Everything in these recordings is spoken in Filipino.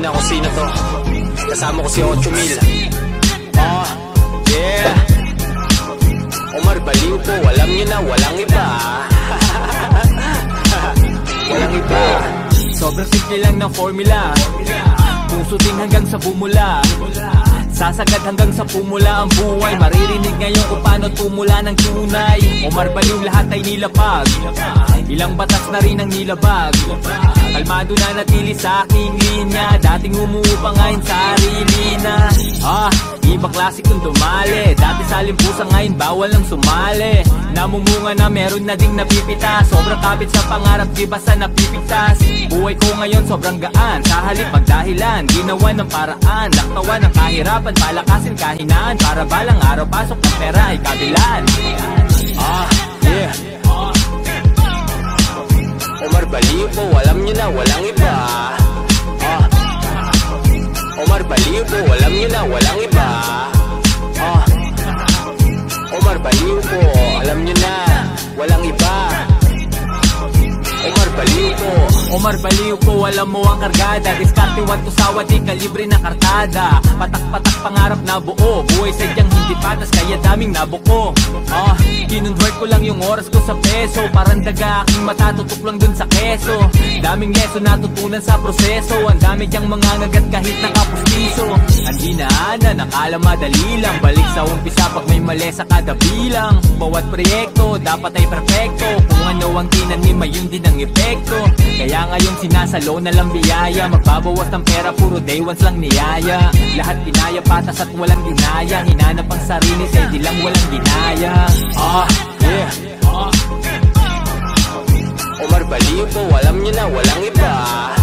niyo na kung sino to. Kasama ko si 8 mil. Oh, yeah. Omar Baliw po, alam niyo na, walang iba. Walang iba. Sobrang simple lang ng formula. Puso din hanggang sa bumula. Sasagad hanggang sa pumula ang buhay. Maririnig ngayon kung paano tumula ng tunay. Omar Baliw lahat ay nilapag. Ilang batas na rin ang nilabag Kalmado na natili sa aking linya. Dating umuupa ngayon sa sarili na. Ah, iba klase kung dumali. Dati sa limpusa ngayon bawal ang sumali. Namumunga na meron na ding napipita. Sobrang kapit sa pangarap di basta napipigtas Buhay ko ngayon sobrang gaan. Sa halip magdahilan. Ginawa ng paraan. Laktawan ng kahirapan Palakasin kahinaan. Para balang araw pasok ng pera ay kabilan Ah, yeah Omar Baliw po, alam niyo na, walang iba. Ah. Omar Baliw po, alam niyo na, walang iba. Ah. Omar Baliw po, alam niyo na, walang iba. Omar Baliw po Omar Baliw po, alam mo ang kargada. Diskarte 1 to sawa, di kalibre na kartada. Patak-patak pangarap na buo. Buhay sadyang hindi patas, kaya daming nabuko. Ah, kinonvert ko lang yung oras ko sa peso. Parang daga aking matatutok lang dun sa keso. Daming leso natutunan sa proseso. Ang dami diyang mga ngagat kahit nakapustiso. Ang dinaanan, nakala madali lang. Balik sa umpisa pag may mali sa kada bilang. Bawat proyekto, dapat ay perfecto Kung ano ang tinanim, ayun din ang epekto Kaya ngayon sinasalo na lang biyaya. Magbabawas ng pera, puro day ones lang niyaya. Lahat kinaya, patas at walang dinaya Hinanap ang sarili sa hindi lang walang ginaya. Ah, yeah. Omar Baliw po, alam niyo na, walang iba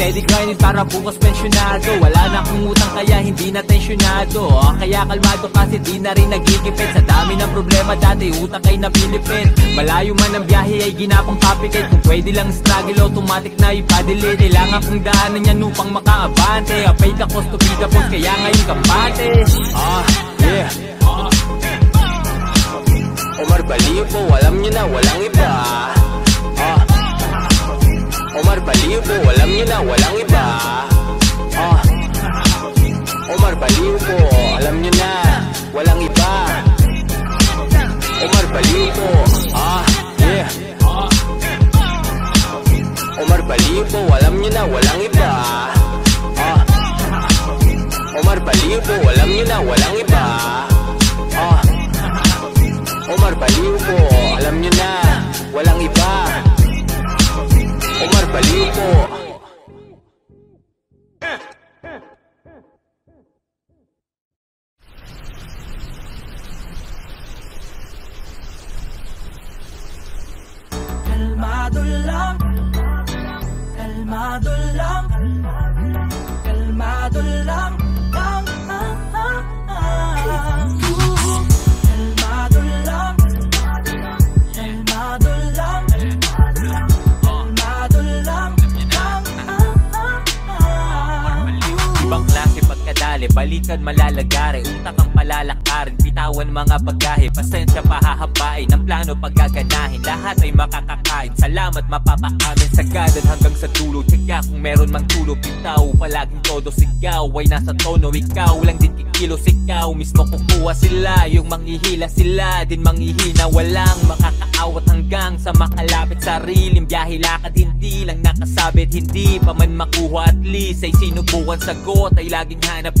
Steady grinding para bukas pensyonado Wala na akong utang kaya hindi na tensyonado. Ah, Kaya kalmado kasi di na rin nagigipit. Sa dami ng problema dati utang kay napilipin Malayo man ang biyahe ay ginapang papikit Kung pwede lang struggle automatic na ipadili Kailangan kong daanan yan upang makaabante. Apay ka cost to be the boss kaya ngayon kampate Ah, yeah. Omar Baliw po, alam niyo na, walang iba. Ah Omar Baliw po, alam niyo na, walang iba. Ah. Omar Baliw po, alam niyo na, walang iba. Omar Baliw po, ah, yeah. Omar Baliw po, alam niyo na, walang iba. Ah. Omar Baliw po, alam niyo na, walang iba. Ah. Omar Baliw po, alam niyo na, walang iba Omar Baliw po Kalmado lang. Kalmado lang. Kalmado lang pagkadali, balikan malalagari. Utak ang palalakarin, bitawan mga bagahe. Pasensya pahahabain, ang plano paggaganahin Lahat ay makakakain, salamat mapapaamin. Sagadan hanggang sa dulo, tsaka kung meron mang tulo Bitaw, palaging todo sigaw. Ay nasa tono, ikaw lang din kikilos Ikaw mismo kukuha sila, yung manghihila sila. Din manghihina, walang makakaawat hanggang Sa makalapit sariling biyahe lakad Hindi lang nakasabit, hindi pa man makuha At least ay sinubukan sagot. Ay laging hanap,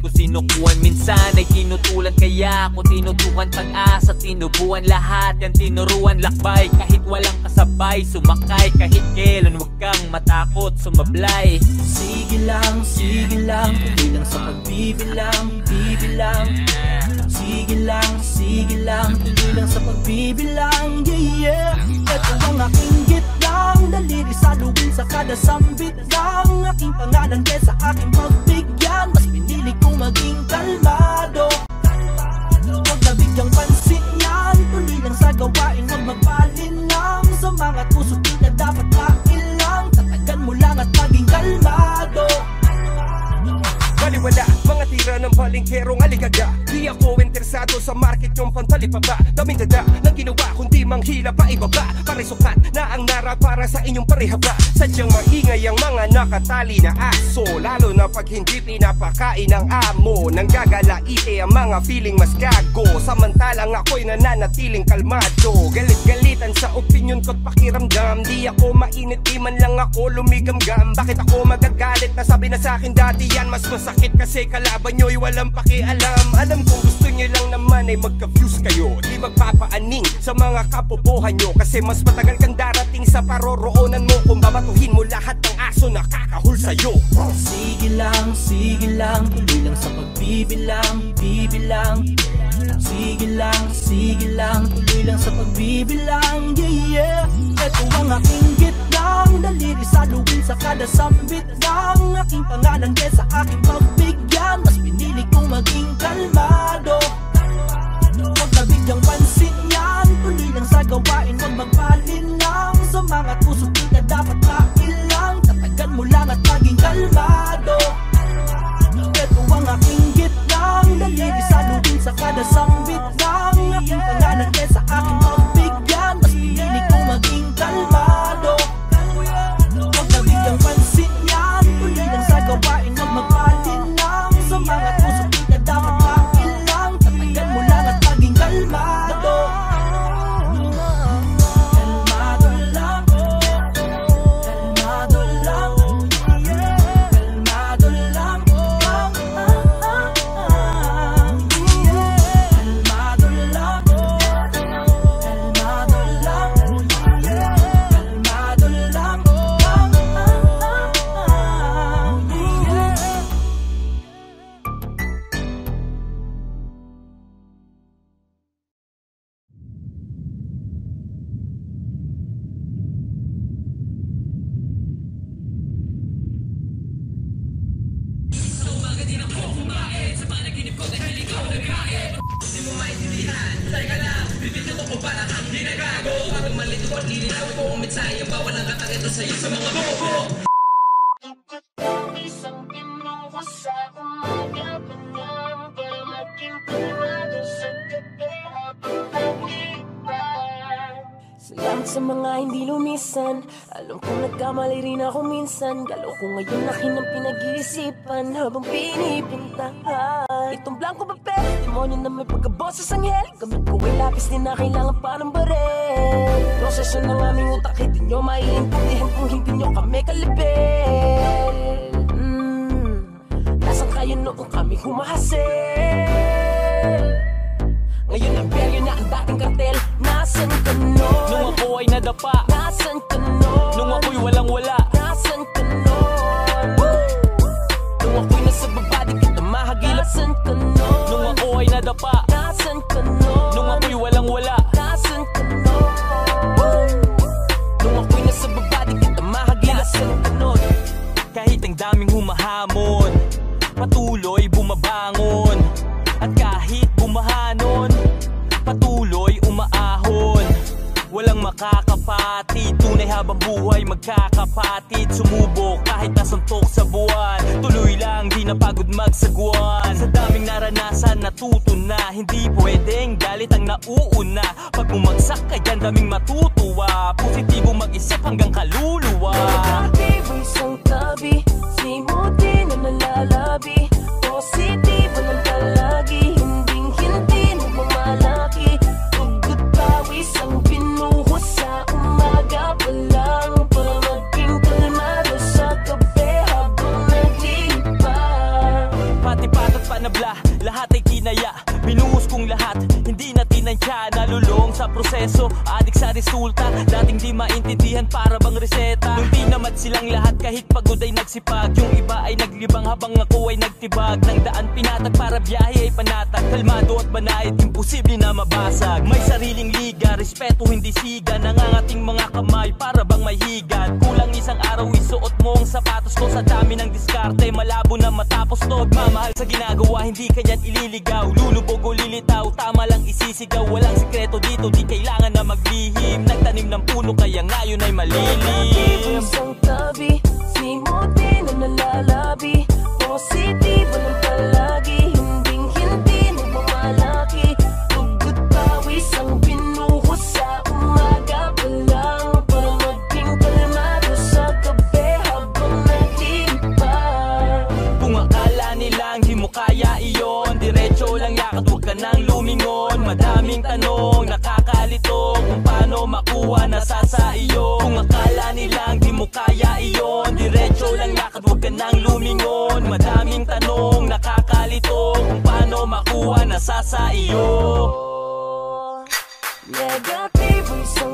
ko sinukuhan Minsan ay tinutulan kaya ako tinutukan pag-asa Tinubuan lahat, yan tinuruan lakbay. Kahit walang kasabay, sumakay. Kahit kailan wag kang matakot, sumablay. Sige lang, sige lang Tuloy lang sa pagbibilang, bibilang. Sige lang, sige lang Tuloy lang sa pagbibilang, yeah, yeah. Ito ang aking gitlang Daliri sa luwin sa kada sambit lang Aking pangalan kesa aking pagbigyan. Mas pinili kong maging kalmado. Huwag na bigyang pansin yan. Tuloy lang sa gawain, huwag magpalinlang Sa mga puso di na dapat mailang Tatagan mo lang at maging kalmado Baliwala, mga Bato sa market yung pantalipaba. Daming dada ng ginawa Kundi manghila pa ibaba. Pare sukat na ang nara para sa inyong parehaba. Sadyang maingay ang mga nakatali na aso. Lalo na pag hindi pinapakain ng amo. Nang gagalaite ang mga feeling mas gago. Samantalang ako'y nananatiling kalmado. Galit-galitan sa opinion ko't pakiramdam. Di ako mainit, di man lang ako lumigamgam. Bakit ako magagalit? Nasabi na sa akin dati yan Mas masakit kasi kalaban nyo'y walang pakialam? Alam kong gusto nyo lang naman ay magka-views kayo. Di magpapaaning sa mga kapobohan nyo. Kasi mas matagal kang darating sa paroroonan mo Kung babatuhin mo lahat ng aso na kakahul sa'yo. Sige lang, sige lang Tuloy lang sa pagbibilang, bibilang. Sige lang, sige lang Tuloy lang sa pagbibilang. Yeah, yeah. Ito ang aking gitlang Daliri sa luwin sa kada sambit ng Aking pangalan kesa aking pagbigyan. Mas pinili kong maging kalmado. Huwag na bigyang pansin yan Tuloy lang sa gawain Huwag magpalin lang. Sa mga puso di na dapat mailang. Tatagan mo lang at maging kalmado. Ito ang aking gitlang Daliri sa luwin sa kada sambit minsan Galaw ko ngayon akin ang pinag-iisipan Habang pinipintahan Itong blanco papel Demonyo na may pagkaboses anghel Gamit ko ay lapis din na kailangan parang barel. Proseso ng aming utak Hindi nyo maiintindihan kung hindi nyo kami kalibel mm, Nasaan kayo noong kami humahasil ngayon ang peryo na ang dating kartel. Nasaan ka nun? Nung ako ay nadapa. Nasaan ka nun? Nung ako'y walang wala ang daming humahamon. Patuloy bumabangon. At kahit bumahanon Patuloy umaahon. Walang makakapatid. Tunay habang buhay magkakapatid. Sumubok kahit nasuntok sa buwan. Tuloy lang di napagod magsagwan Sa daming naranasan natuto na. Hindi pwedeng galit ang nauuna. Pag bumagsak dyan daming matutuwa. Positibo mag-isip hanggang kaluluwa. Negatibo isang tinansya Nalulong sa proseso, adik sa resulta. Dating di maintindihan para bang reseta. Nung tinamad silang lahat kahit pagod ay nagsipag. Yung iba ay naglibang habang ako ay nagtibag. Nang daan pinatag para biyahe ay panatag. Kalmado at banayad, imposible na mabasag. May sariling liga, respeto hindi siga. Nangangating mga kamay para bang may higad Kulang isang araw isuot mo ang sapatos ko. Sa dami ng diskarte, malabo na matapos to. Mamahal sa ginagawa, hindi kanyan ililigaw. Lulubog o lilitaw, tama lang isisigaw. Walang sikreto dito, di kailangan na maglihim. Nagtanim ng puno, kaya ngayon ay malilim. Isang tabi Simuti na nalalabi. Positibo ng palagi makuha nasa sa iyo. Kung akala nilang di mo kaya iyon Diretso lang lakad, huwag ka nang lumingon. Madaming tanong, nakakalito Kung paano makuha nasa sa iyo. Negatibo isang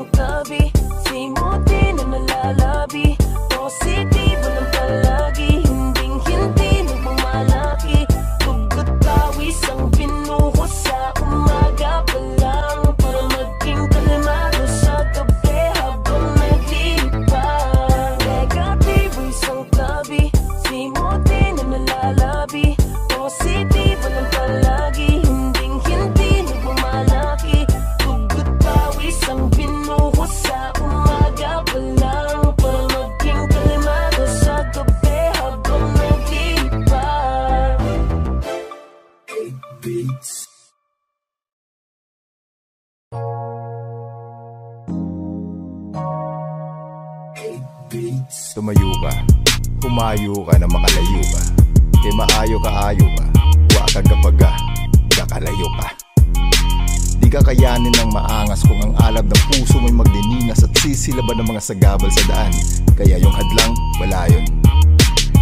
sisilaban ng mga sagabal sa daan. Kaya yung hadlang, wala yun.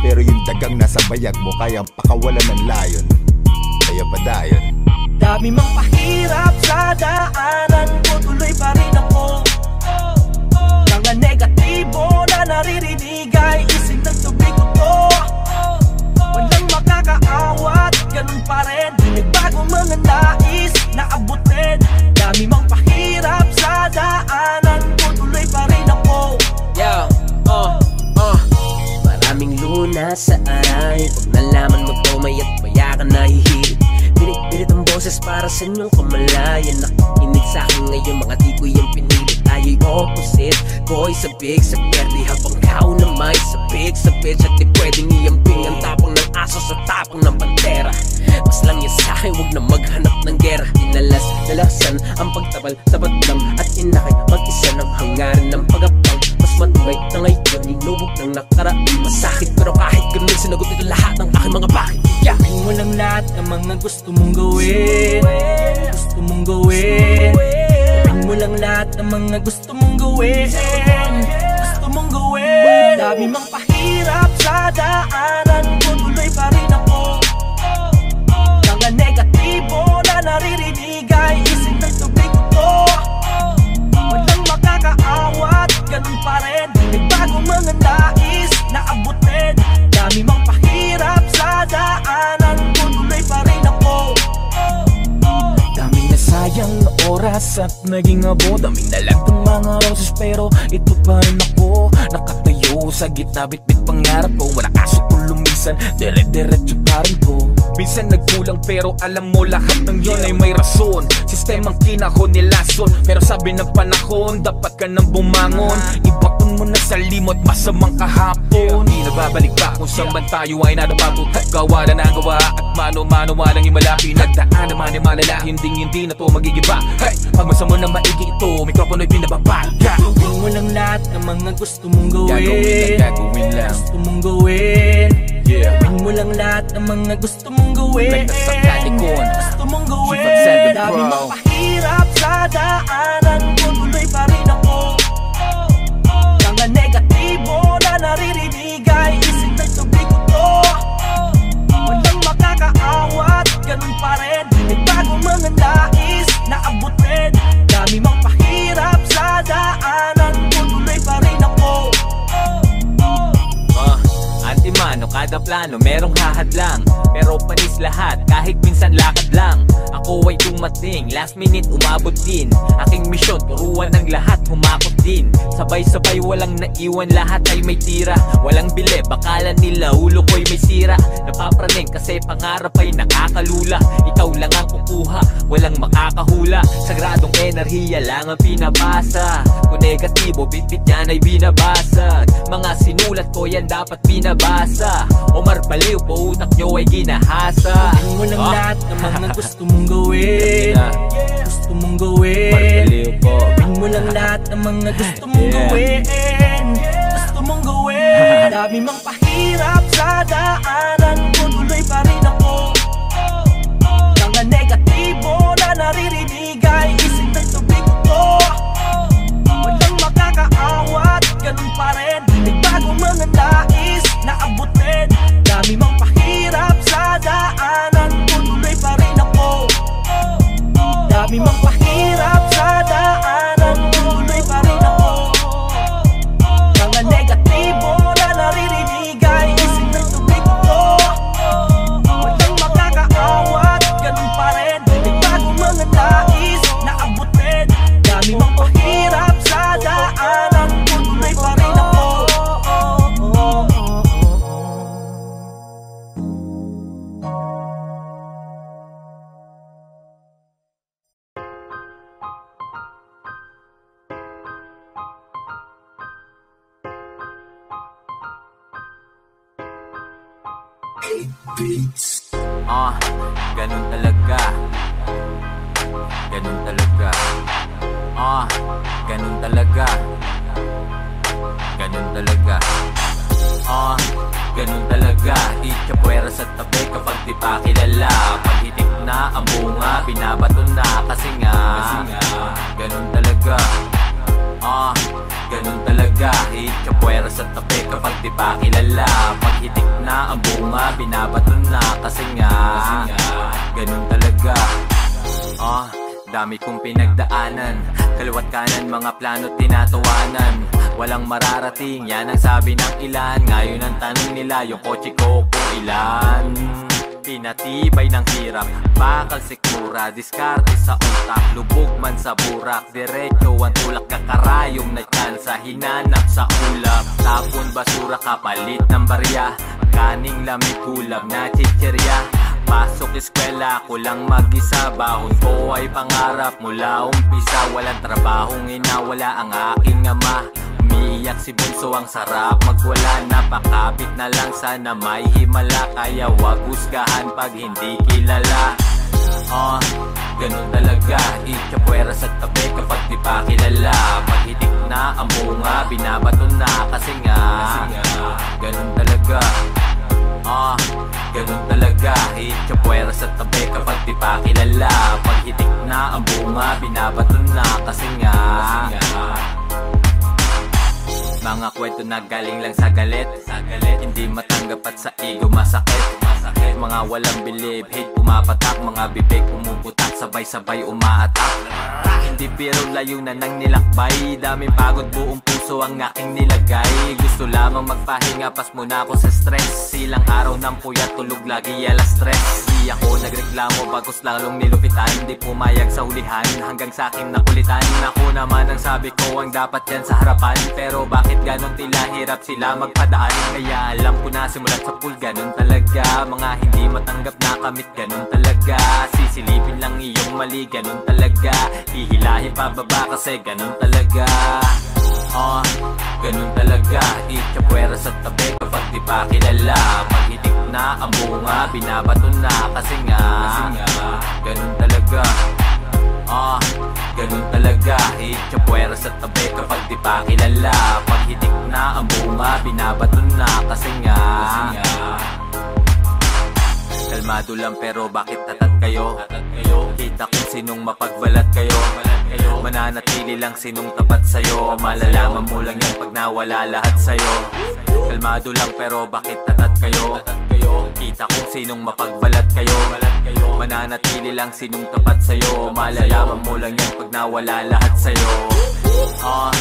Pero yung dagang nasa bayag mo, kaya pakawalan ng layon. Kaya padayon Dami mang pahirap sa daanan ko Tuloy pa rin ako. Mga negatibo na naririnig ay isip ng tubig ko to. Walang makakaawat, ganun pa rin. May bagong mga nais na abutin. Dami mang sa aray. Pag nalaman mo to may at maya ka nahihirit Pilit-pilit ang boses para sa inyong kamalayan. Nakikinig sa akin ngayon mga di ko yung pinilit Tayo'y opposite. Boy sa big sa perde Habang kao na may sa big sa bitch At di pwedeng iamping ang tapang ng aso sa tapang ng pantera. Mas lang yan sa akin huwag na maghanap ng gera. Dinalas, dalasan ang pagtabal Sabat lang at inakay Mag-isa ng hangarin ng pagapang Mas matibay na ngayon Inubog ng nakaraan Masakit pero kahit ganun Sinagot ito lahat ng aking mga bakit. Yeah! Gawin mo lang lahat ng mga gusto mong gawin. Gusto mong gawin. Gawin mo lang lahat ng mga gusto mong gawin. Gusto mong gawin. Dami mang pahirap sa daanan ko Tuloy pa rin ako. Mga negatibo na naririnig ganun pa rin. May bagong mga nais na abutin. Dami mang pahirap sa daanan. Ko Tuloy pa rin ako. Daming nasayang na oras at naging abo Daming nalagtang mga roses pero ito pa rin ako. Nakatayo sa gitna bitbit pangarap ko. Wala kaso kung lumisan, dire-diretso pa rin ko Minsan nagkulang pero alam mo lahat ng yon ay may rason. Sistemang kinahon nilason Pero sabi ng panahon dapat ka nang bumangon. Ibaon mo na sa limot masamang kahapon. Di na babalik pa kung saan man tayo ay nadabagot At gawa na ng gawa at mano-mano walang imalapi Nagdaan naman ay malala hindi hindi na to magigiba. Hey! Pagmasa mo na maigi ito mikropono'y pinababa yeah. Gawin mo lang lahat ng mga gusto mong gawin. Gagawin lang, gagawin lang. Gusto mong gawin Yeah. Gawin mo lang lahat ng mga gusto mong gawin. Like nasa katikon. Gusto mong gawin. Dami mang pahirap sa daanan. Ko Tuloy pa rin ako. Mga negatibo na naririnig ay isip ng tubig ko to. Walang makakaawat, ganun pa rin. May bagong mga nais na abutin Dami mang pahirap sa daanan antimano, kada plano merong hahadlang Pero panis lahat, kahit minsan lakad lang. Ako ay dumating, last minute umabot din. Aking misyon, turuan ng lahat, humakot din. Sabay-sabay walang naiwan, lahat ay may tira. Walang bili, bakala nila ulo ko'y may sira. Napapraning kasi pangarap ay nakakalula. Ikaw lang ang kukuha, walang makakahula. Sagradong enerhiya lang ang pinabasa. Kung negatibo, bitbit yan ay binabasag Mga sinulat ko yan dapat binabasa pag-asa O marbaliw po utak nyo ay ginahasa. Gawin mo lang ah. lahat naman ang gusto mong gawin. Gusto mong gawin. Marbaliw po. Gawin mo lang lahat ng mga gusto mong yeah. gawin. Gusto mong gawin. Dami mang pahirap sa daanan Kung tuloy pa rin ako. Mga negatibo na naririnig ay isip ng tubig ko. Walang makakaawat, ganun pa rin. Nagbago mga lahat Marami mang pahirap sa daanan. Tutuloy pa rin ako. Dami mang pahirap bunga, binabato na Kasi nga, ganun talaga. Ah, dami kong pinagdaanan Kaliwat kanan, mga plano tinatawanan. Walang mararating, yan ang sabi ng ilan. Ngayon ang tanong nila, yung kotse ko kung ilan. Pinatibay ng hirap, bakal sikmura Diskarte sa utak, lubog man sa burak Diretso ang tulak, kakarayong na tsansa Hinanap sa ulap, tapon basura kapalit ng barya Kaning lamig kulab na chicherya. Pasok eskwela, ako lang mag-isa. Bahon ko ay pangarap mula umpisa. Walang trabahong inawala ang aking ama. Umiiyak si Bunso ang sarap magwala. Napakapit na lang sana may himala. Kaya wag husgahan pag hindi kilala. Ah, ganun talaga. Itchapwera sa tabi kapag di pa kilala. Pag hitik na ang bunga, binabato na Kasi nga, ganun talaga Ah, ganun talaga Itchapwera sa tabi kapag di pa kilala. Pag hitik na ang bunga, binabato na Kasi nga, mga kwento na galing lang sa galit. Sa galit. Hindi matanggap at sa ego masakit. Masakit. Mga walang bilib Hate pumapatak. Mga bibig pumuputak Sabay-sabay umaatak. Hindi biro layo na nang nilakbay. Daming pagod buong puso ang aking nilagay. Gusto lamang magpahinga Pas muna ako sa stress. Silang araw ng puyat Tulog lagi alas stress Di ako nagreklamo Bagos lalong nilupitan. Di pumayag sa ulihan Hanggang sa akin nakulitan. Ako naman ang sabi ko Ang dapat yan sa harapan. Pero bakit ganon tila hirap sila magpadaan? Kaya alam ko na simulat sa pool Ganon talaga. Mga hindi matanggap na kamit Ganon talaga. Sisilipin lang iyong mali Ganon talaga. Hihilahin pababa kasi ganon talaga Ah, ganun talaga Itchapwera sa tabi. Kapag di pa kilala Pag hitik na ang bunga, binabato na Kasi nga, ganun talaga. Ah, ganun talaga Itchapwera sa tabi. Kapag di pa kilala Pag hitik na ang bunga, binabato na Kasi nga, Kalmado lang. Pero bakit tatat kayo? Kita kung sinong mapagbalat kayo. Mananatili lang sinong tapat sa'yo. Malalaman mo lang yan pag nawala lahat sa'yo. Kalmado lang pero bakit tatat kayo? Kita kung sinong mapagbalat kayo. Mananatili lang sinong tapat sa'yo. Malalaman mo lang yan pag nawala lahat sa'yo. Ah,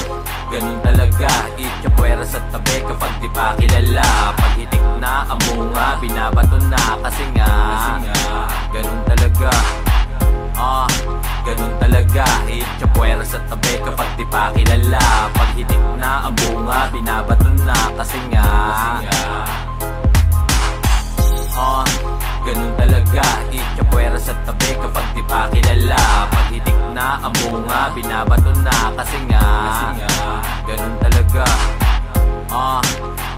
ganun talaga. Itchapwera sa tabi kapag di pa kilala. Pag hitik na ang bunga, binabato na Kasi nga, ganun talaga Ah, ganun talaga. Itchapwera sa tabi kapag di pa kilala. Pag hitik na ang bunga, binabato na Kasi nga, Ah, ganun talaga. Itchapwera sa tabi kapag di pa kilala. Pag hitik na ang bunga, binabato na Kasi nga, ganun talaga Ah,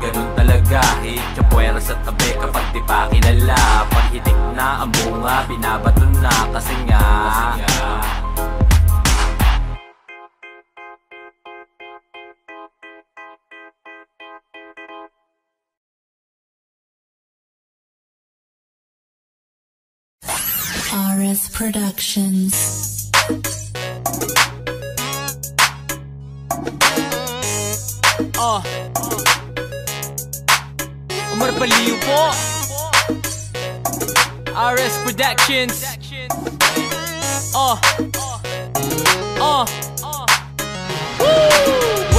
ganun talaga. Itchapwera sa tabi kapag di pa kilala. Pag hitik na ang bunga, binabato na Kasi nga, RS Productions. Oh Umar Baliw po RS Productions. Oh Oh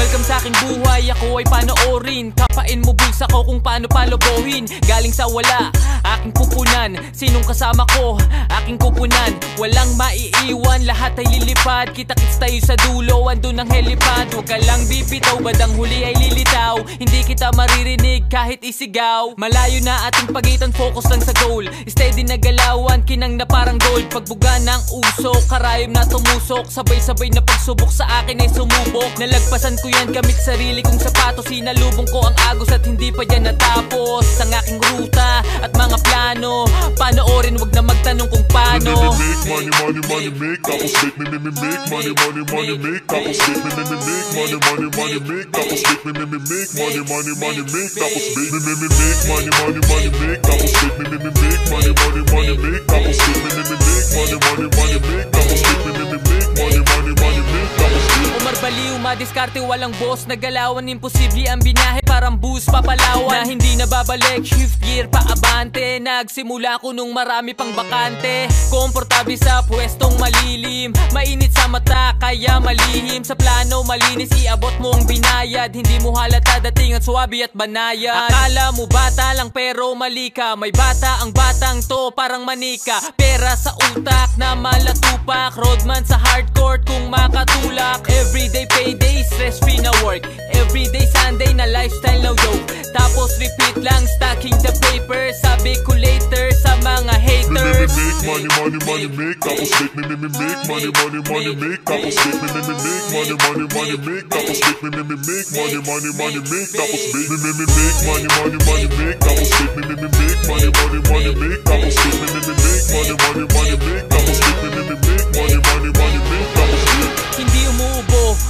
Welcome sa aking buhay, ako ay panoorin. Kapain mo bulsa ko kung paano palobohin Galing sa wala, aking pupunan Sinong kasama ko, aking kupunan. Walang maiiwan, lahat ay lilipad. Kita-kits tayo sa dulo, andun ang helipad. Huwag ka lang bibitaw, badang huli ay lilitaw? Hindi kita maririnig kahit isigaw. Malayo na ating pagitan, focus lang sa goal. Steady na galawan, kinang na parang gold. Pagbuga ng usok, karayom na tumusok. Sabay-sabay na pagsubok sa akin ay sumubok. Nalagpasan ko yan. Gamit sarili kong sapatos Sinalubong ko ang agos at hindi pa yan natapos. Ang aking ruta at mga plano Panoorin wag na magtanong kung paano. Make money, money, money, make Tapos make me, me, me, make money, money, money, make Tapos make me, me, me, make money, money, money, make Tapos make me, me, me, make money, money, money, make Tapos make me, me, me, make money, money, money, make Tapos make me, me, me, make money, money, money, make Tapos make me, me, me, make money, money, money, make Tapos make me, me, me, make money, money, money, make Tapos make. Umar baliw, madiskarte, walang boss. Nagalawan, imposible ang binahe Parang bus, papalawan. Na hindi na babalik, shift gear, paabante Nagsimula ko nung marami pang bakante. Komportable sa pwestong malilim. Mainit sa mata, kaya malihim. Sa plano, malinis, iabot mo ang binayad. Hindi mo halata, dating at suwabi at banayad. Akala mo bata lang pero mali ka. May bata, ang batang to parang manika. Pera sa utak na malatupak. Roadman sa hardcore kung makatulak. Everyday payday, stress free na work. Everyday Sunday na lifestyle no joke Tapos repeat lang, stacking the paper. Sabi ko later sa mga haters. Make money, money, money, make. Tapos make me, me, me, make money, money, money, make. Tapos make me, me, me, make money, money, money, make. Tapos make me, me, me, make money, money, money, make. Tapos make me, me, me, make money, money, money, make. Tapos make me, me, me, make money, money, money, make. Tapos make me, me, me, make money, money, money, make. Tapos make me, me, me, make money, money, money, make. Tapos make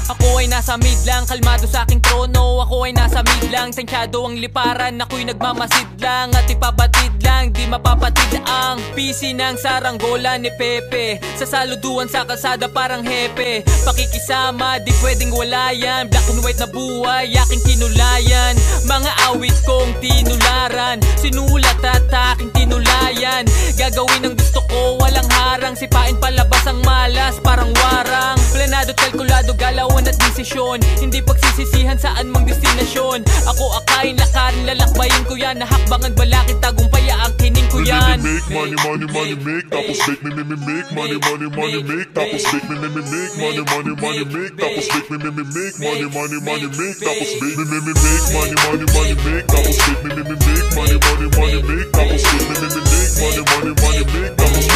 Ako ay nasa mid lang Kalmado sa aking trono. Ako ay nasa mid lang Tansyado ang liparan. Ako'y nagmamasid lang At ipabatid lang Di mapapatid ang PC ng saranggola ni Pepe. Sa saluduan sa kalsada parang hepe. Pakikisama Di pwedeng wala yan Black and white na buhay Aking kinulayan Mga awit kong tinularan Sinulat at aking tinulayan. Gagawin ang gusto ko Walang harang. Sipain palabas ang malas Parang warang. Planado, kalkulado, galawan at desisyon Hindi pagsisisihan saan mang destinasyon Ako akayin, lakarin, lalakbayin ko yan Nahakbangan, balakid, tagumpay, aangkinin ko Me, me, yan make money, money, money, make Tapos make me, me, me, make money, money, money, make Tapos make me, me, me, make money, money, money, make Tapos make me, me, me, make money, money, money, make Tapos make me, me, me, make money, money, money, make Tapos make me, me, me, make money, money, money, make Tapos make me, me, me, make money, money, money, make Tapos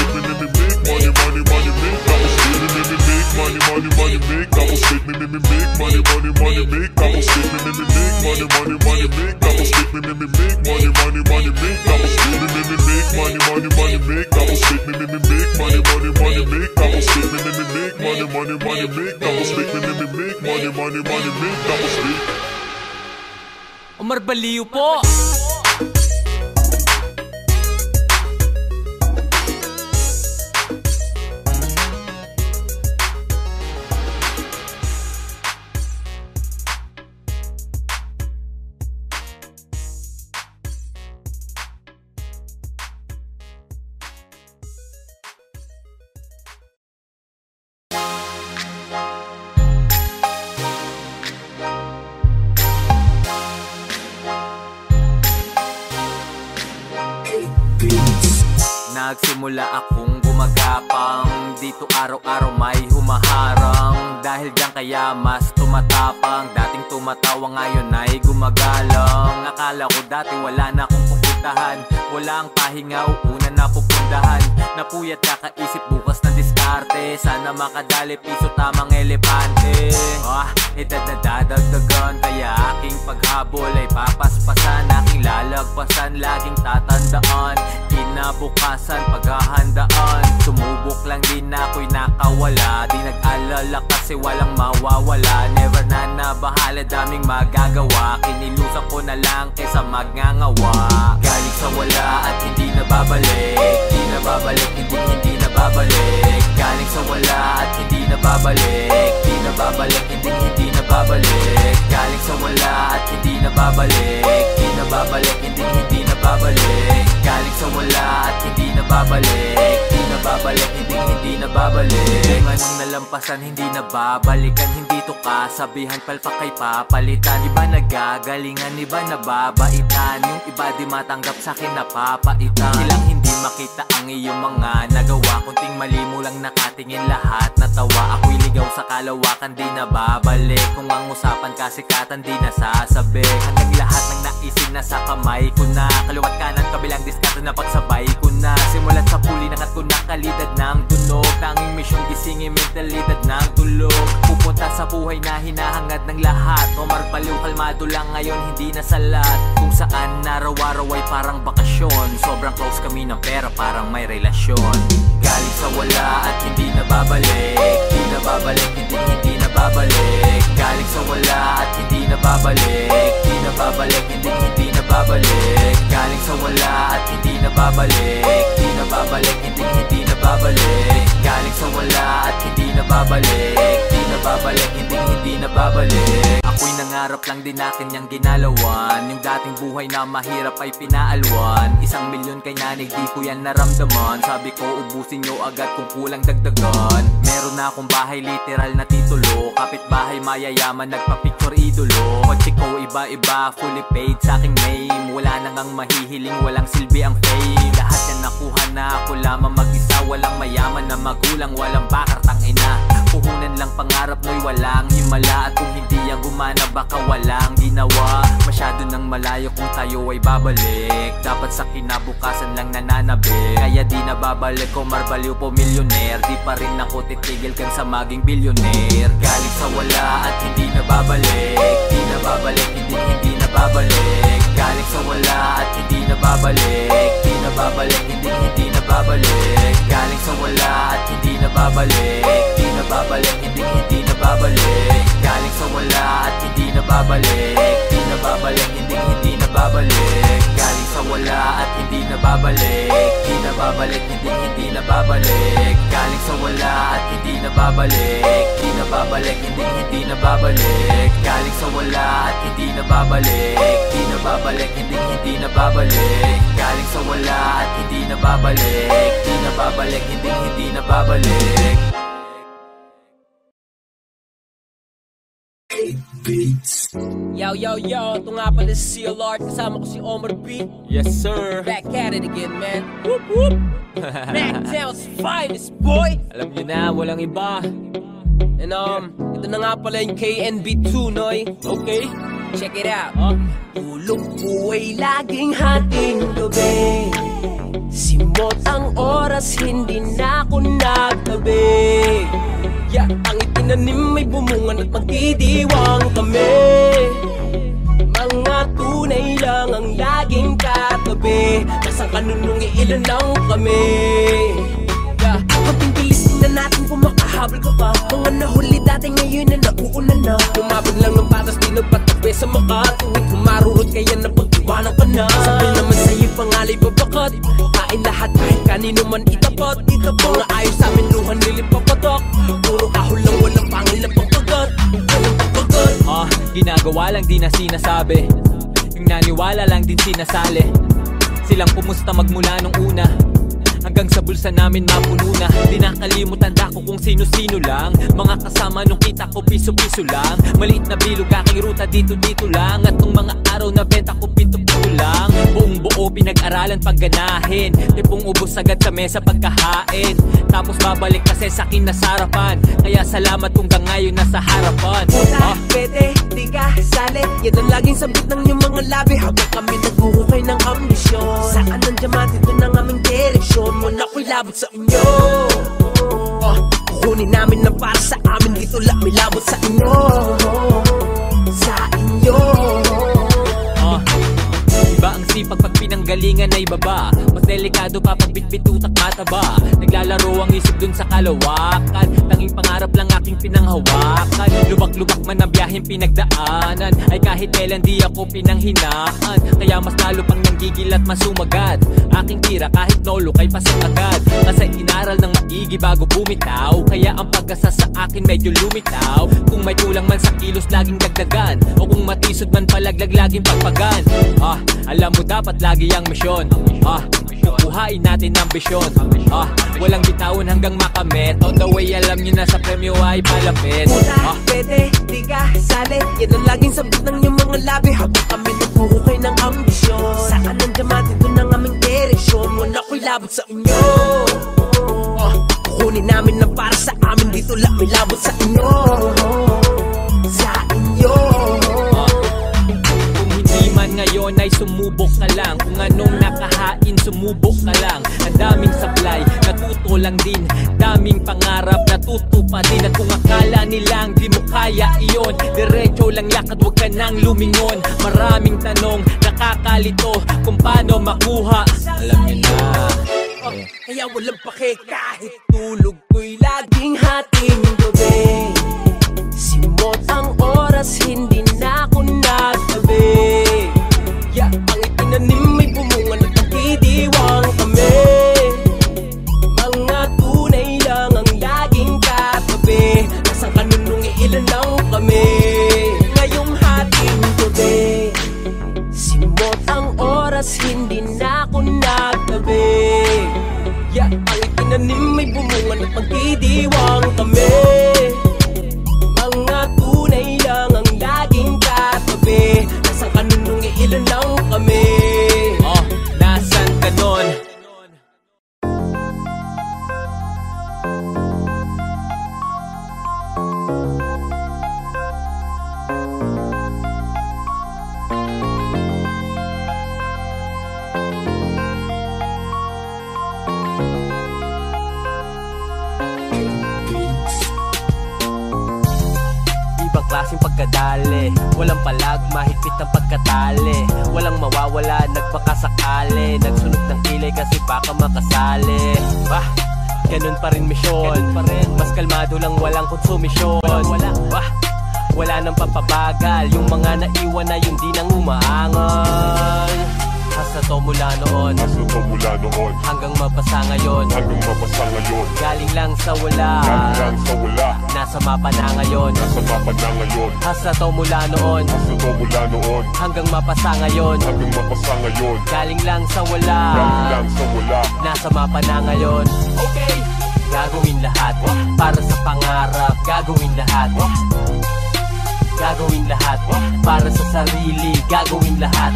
money, money, money, make double stick, me, me, me, make money, money, money, make double stick, me, me, me, make money, money, money, make double stick, me, me, me, make money, money, money, make double stick, me, me, me, make money, money, money, make double stick, me, me, me, make money, money, money, make double stick. Umar Baliw po Tumatawa ngayon ay gumagalang. Akala ko dati wala na akong pupuntahan Wala ang pahinga, uuna na pupundahan Napuyat kakaisip bukas ng diskarte Sana makadali piso tamang elepante. Ah, edad na dadagdagan Kaya aking paghabol ay papaspasan. Aking lalagpasan, laging tatandaan. Kinabukasan, paghahandaan. Sumubok lang din ako'y nakawala. Di nag-alala kasi walang mawawala. Never na nabahala, daming magagawa. Kinilusan ko na lang kaysa magngangawa. Galing sa wala at hindi na babalik Di na babalik, hindi hindi na babalik Galing sa wala at hindi na babalik Di na babalik, hindi hindi na babalik Galing sa wala at hindi na babalik Di na babalik, hindi hindi na babalik Galing sa wala at hindi na babalik Di na babalik, hindi hindi na babalik anong nalampasan, hindi na babalikan Hindi to kasabihan, palpak kay papalitan. Iba nagagalingan, iba nababaitan. Yung iba di matanggap sa akin napapaitan. Silang hindi makita ang iyong mga nagawa. Kunting mali mo lang nakatingin lahat. Natawa ako'y ligaw sa kalawakan Di na babalik Kung ang usapan kasikatan di nasasabi. Hanggang lahat ng naisin na sa kamay ko na. Kaliwat kanan kabilang diskarte na pagsabay ko na. Simulat sa puli nangat ko na kalidad ng tunog. Tanging misyon gisingin mentalidad ng tulog. Pupunta sa buhay na hinahangad ng lahat. Omar Baliw kalmado lang ngayon hindi na salat. Kung saan naraw-araw ay parang bakasyon. Sobrang close kami ng pera parang may relasyon. Galing sa wala at hindi na babalik Di na babalik, hindi hindi na babalik Galing sa wala at hindi na babalik Di na babalik, hindi hindi na babalik Galing sa wala at hindi na babalik Di na babalik, hindi hindi na babalik Galing sa wala at hindi na babalik Di na babalik, hindi hindi na babalik Ako'y nangarap lang din na kanyang ginalawan. Yung dating buhay na mahirap ay pinaalwan. Isang milyon kay nanig di ko yan naramdaman. Sabi ko ubusin nyo agad kung kulang dagdagan. Meron na akong bahay literal na titulo. Kapit bahay mayayaman nagpa-picture idolo. Kotse ko iba-iba fully paid sa aking name. Wala nang ang mahihiling walang silbi ang fame. Lahat yan nakuha na ako lamang mag-isa. Walang mayaman na magulang walang bakar ina Puhunan lang pangarap no'y walang himala. At kung hindi yan gumana baka walang ginawa. Masyado nang malayo kung tayo ay babalik. Dapat sa kinabukasan lang nananabik Kaya di na babalik ko marbaliw po milyoner Di pa rin ako titigil kang sa maging bilyoner Galing sa wala at hindi na babalik Di na babalik, hindi hindi na babalik Galing sa wala at hindi na babalik Di na babalik, hindi hindi babalik Galing sa wala at hindi na babalik Di na babalik, hindi hindi na babalik Galing sa wala at hindi na babalik Di na babalik, hindi hindi na babalik Galing sa wala at hindi na babalik Di na babalik, hindi hindi na babalik Galing sa wala at hindi na babalik babalik, hindi hindi na babalik. Galing sa wala at hindi na babalik. Di na babalik, hindi hindi na babalik. Galing sa wala at hindi na babalik. Di na babalik, hindi hindi na babalik. Yo, yo, yo, ito nga pala si CLR Kasama ko si Omar B. Yes sir. Back at it again, man. Whoop, whoop. Mactown's finest, boy. Alam nyo na, walang iba And um, ito na nga pala yung KNB2, noy. Okay? Check it out. Huh? Tulog ko ay laging hating gabi. Simot ang oras, hindi na ako nagtabi. Yeah, ang itinanim ay bumungan at magdidiwang kami. Mga tunay lang ang laging katabi. Nasang kanunong iilan lang kami na natin kung makahabol ka pa. Mga nahuli dati ngayon na nauuna na. Lumabag lang ng patas di nagpatabi sa makatuwid Kumarurot kaya na pagtiwanan ka na. Sabi naman sa'yo'y pangalay babakat Kain lahat kahit kanino man itapat. Mga ayos sa amin luhan nilip papatok Puro kahol lang walang pangil na pagpagat. Pagpagat Ah, ginagawa lang di na sinasabi. Yung naniwala lang din sinasali. Silang pumusta magmula nung una Hanggang sa bulsa namin mapuno na. Di nakalimutan ko kung sino-sino lang. Mga kasama nung kita ko piso-piso lang. Maliit na bilog aking ruta dito-dito lang. At nung mga araw na benta ko pito-pito lang. Buong buo pinag-aralan pagganahin Tipong ubos agad sa mesa pagkahain Tapos babalik kasi sa akin na sarapan Kaya salamat kung ngayon nasa harapan. Puta, Ah, pwede, di ka sali. Yan ang laging sabit ng iyong mga labi. Habang kami naghuhukay ng ambisyon. Saan ang diamante, doon ang aming direksyon. Muna ko'y labot sa inyo. Oh, Kukunin namin na para sa amin. Dito lang may labot sa inyo. Sa inyo. Ah, Iba ang sipag pag pinanggalingan ay baba. Mas delikado pa pag bitbit utak mataba Naglalaro ang isip dun sa kalawakan. Tanging pangarap lang aking pinanghawakan. Lubak-lubak man ang biyaheng pinagdaanan. Ay kahit kailan di ako pinanghinaan. Kaya mas lalo pang nanggigil at masumagat. Aking tira kahit nolo kay pasok agad. Kasi inaral ng maigi bago bumitaw. Kaya ang pag-asa sa akin medyo lumitaw. Kung may kulang man sa kilos laging dagdagan. O kung matisod man palaglag laging pagpagan. Ah, alam mo dapat lagi ang misyon. Ah, kukuhain natin ang bisyon. Ah, walang bitawan hanggang makamit. On the way alam nyo na sa premyo ay palapit Puta, Ah, pwede, di ka sali Yan ang laging sabit ng iyong mga labi. Habang kami naghuhukay ng ambisyon. Saan ang diamante, doon ang aming direksyon Wala ko'y labot sa inyo. Uh, Kukunin namin ng para sa amin. Dito lang may labot sa inyo. Sa inyo ngayon ay sumubok ka lang. Kung anong nakahain sumubok ka lang. Ang daming supply, natuto lang din. Daming pangarap, natutupa din. At kung akala nilang di mo kaya iyon. Diretso lang lakad, huwag ka nang lumingon. Maraming tanong, nakakalito Kung paano makuha. Alam niyo na. Uh, Kaya walang pake. Kahit tulog ko'y laging hating gabi. Simot ang oras, hindi na Yeah, ang itinanim may bumunga at magdidiwang kami Walang palag, mahigpit ang pagkatali. Walang mawawala, nagpakasakali. Nagsunod ng kilay kasi baka makasali. Bah, ganun pa rin misyon. Mas kalmado lang walang konsumisyon. Wala, bah, wala nang papabagal. Yung mga naiwan na yun di nang umaangal Hasa to mula noon. Hasa to mula noon. Hanggang mapasa ngayon. Hanggang mapasa ngayon. Galing lang sa wala. Galing lang sa wala. Nasa mapa na ngayon. Nasa mapa na ngayon. Hasa to mula noon. Hasa to mula noon. Hanggang mapasa ngayon. Hanggang mapasa ngayon. Galing lang sa wala. Galing lang sa wala. Nasa mapa na ngayon. Okay. Gagawin lahat. Para sa pangarap. Gagawin lahat. Gagawin lahat. Para sa sarili. Gagawin lahat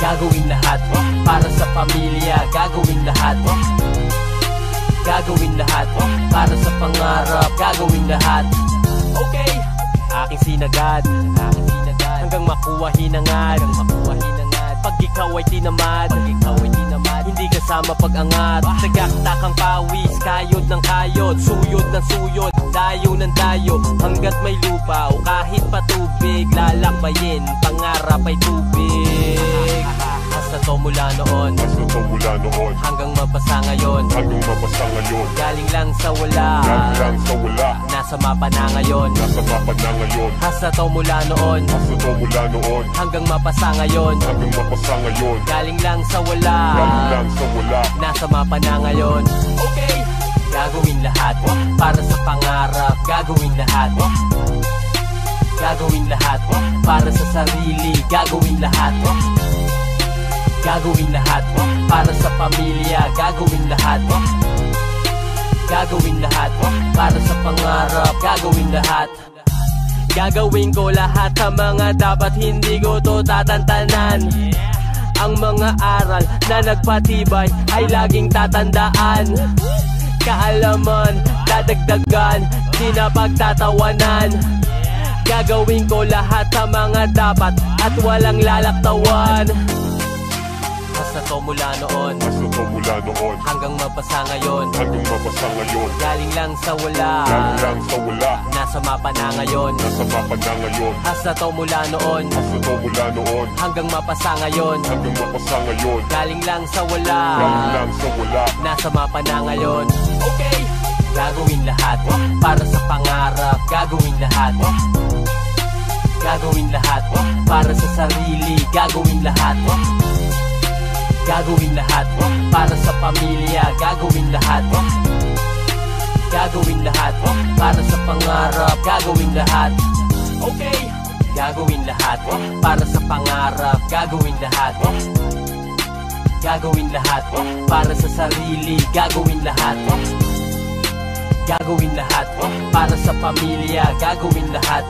Gagawin lahat Para sa pamilya. Gagawin lahat. Gagawin lahat Para sa pangarap. Gagawin lahat. Okay. Aking sinagad. Aking sinagad. Hanggang makuha hinangad. Hanggang makuha hinangad. Pag ikaw ay tinamad. Pag ikaw ay tinamad. Hindi kasama pag-angat. Nagaktakang pawis. Kayod ng kayod. Suyod ng suyod Dayo ng dayo Hanggat may lupa O kahit patubig Lalakbayin Pangarap ay tubig. Hasta to mula noon. Hasta to mula noon. Hanggang mapasa ngayon. Hanggang mapasa ngayon. Galing lang sa wala. Galing lang sa wala. Nasa mapa na ngayon. Nasa mapa na ngayon. Hasta to mula noon. Hasta to mula noon. Hanggang mapasa ngayon. Hanggang mapasa ngayon. Galing lang sa wala. Galing lang sa wala. Nasa mapa na ngayon. Okay Gagawin lahat. Para sa pangarap Gagawin lahat. Gagawin lahat. Para sa sarili Gagawin lahat. Gagawin lahat. Para sa pamilya Gagawin lahat. Gagawin lahat. Para sa pangarap Gagawin lahat. Gagawin ko lahat ang mga dapat hindi ko to tatantanan. Ang mga aral na nagpatibay ay laging tatandaan Kaalaman, dadagdagan, di na pagtatawanan. Gagawin ko lahat ang mga dapat at walang lalaktawan Basta to mula noon. Basta to mula noon. Hanggang mapasa ngayon. Hanggang mapasa ngayon. Galing lang sa wala. Galing lang sa wala. Nasa mapa na ngayon. Nasa mapa na ngayon. Hasta to mula noon. Basta to mula noon. Hanggang mapasa ngayon. Hanggang mapasa ngayon. Galing lang sa wala. Galing lang sa wala. Nasa mapa na ngayon. Okay. Gagawin lahat. Para sa pangarap Gagawin lahat. Gagawin lahat. Para sa sarili Gagawin lahat Gagawin lahat. Para sa pamilya Gagawin lahat. Gagawin lahat. Para sa pangarap Gagawin lahat. Okay. Gagawin lahat. Para sa pangarap Gagawin lahat. Gagawin lahat. Para sa sarili Gagawin lahat. Gagawin lahat. Para sa pamilya Gagawin lahat.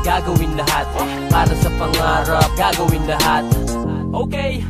Gagawin lahat. Para sa pangarap Gagawin lahat Okay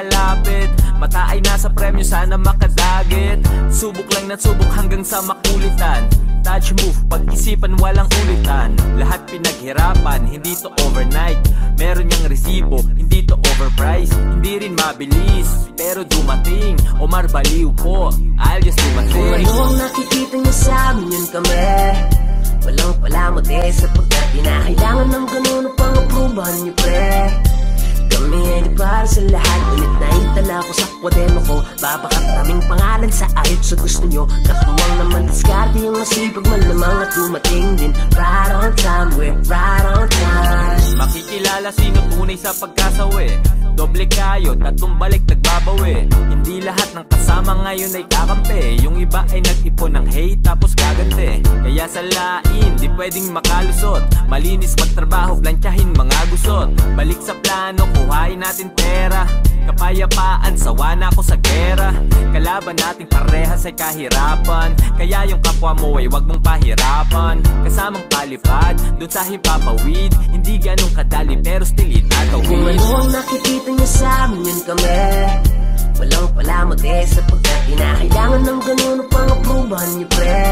upang makalapit. Mata ay nasa premyo, sana makadagit. Subok lang na subok hanggang sa makulitan. Touch move, pag-isipan walang ulitan. Lahat pinaghirapan, hindi to overnight. Meron niyang resibo, hindi to overpriced. Hindi rin mabilis, pero dumating. Omar Baliw po, I'll just my Kung ano nakikita niyo sa amin yun kami. Walang palamot eh sapagkat di na kailangan ng ganun upang aprubahan niyo pre Kami ay di para sa lahat. Ulit na itala ko sa kwaderno ko. Babakat naming pangalan sa ayot sa gusto nyo. Katuwang naman diskarte yung masipag malamang at dumating din. Right on time, we're right on time. Makikilala sino tunay sa pagkasawi Doble kayo, tatlong balik nagbabawi. Hindi lahat ng kasama ngayon ay kakampi. Yung iba ay nag-ipon ng hate tapos gagante Kaya sa lain, di pwedeng makalusot. Malinis magtrabaho, plantyahin mga gusot. Balik sa plano, kuhain natin pera. Kapayapaan, sawa na ako sa gera. Kalaban nating parehas ay kahirapan. Kaya yung kapwa mo ay wag mong pahirapan. Kasamang palipad, dun sa himpapawid. Hindi ganun kadali pero still Kung itatawid ano ang nakikita niyo sa amin yun kami. Walang palamot eh sapagkat di na kailangan ng ganun upang aprubahan niyo pre.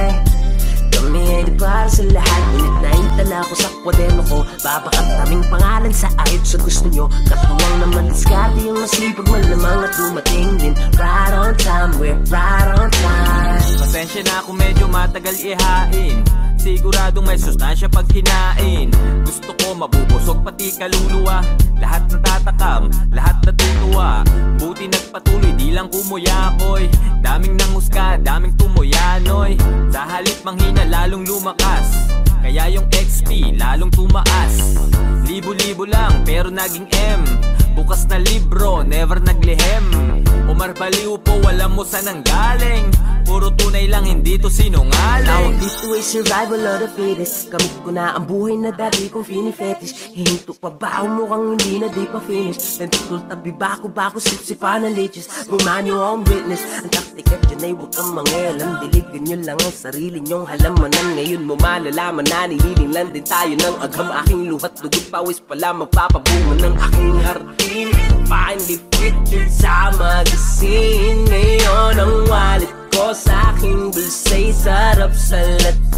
Kami ay di para sa lahat Ulit na itala ko sa kwaderno ko. Babakat naming pangalan sa ayot sa gusto nyo Katuwang naman diskarte yung masipag malamang at dumating din. Right on time, we're right on time. Pasensya na kung medyo matagal ihain Siguradong may sustansya pag kinain. Gusto ko mabubusog pati kaluluwa. Lahat natatakam, lahat natutuwa Buti nagpatuloy, di lang kumuyakoy Daming nanghusga, daming tumuyanoy Sa halip manghina lalong lumakas. Kaya yung XP lalong tumaas. Libo-libo lang pero naging M. Bukas na libro, never naglihem Umar Baliw po, alam mo saan ang galing. Puro tunay lang, hindi to Tawag sinungaling dito ay survival of the fittest Kamit ko na ang buhay na dati kong fini-fetish Hihinto pa ba o mukhang hindi na di pa finish Nandutol tabi ba ako ba ako sipsipan ng leeches Bumanyo ang witness. Ang taktika dyan ay huwag kang mangialam. Diligan nyo lang ang sarili nyong halamanan. Ngayon mo malalaman na nililing lang din tayo ng agam Aking luhat dugot pawis pala magpapabunga ng aking hardin Finally featured sa magazine Ngayon ang wallet ko sa aking bulsa'y sarap sa latin.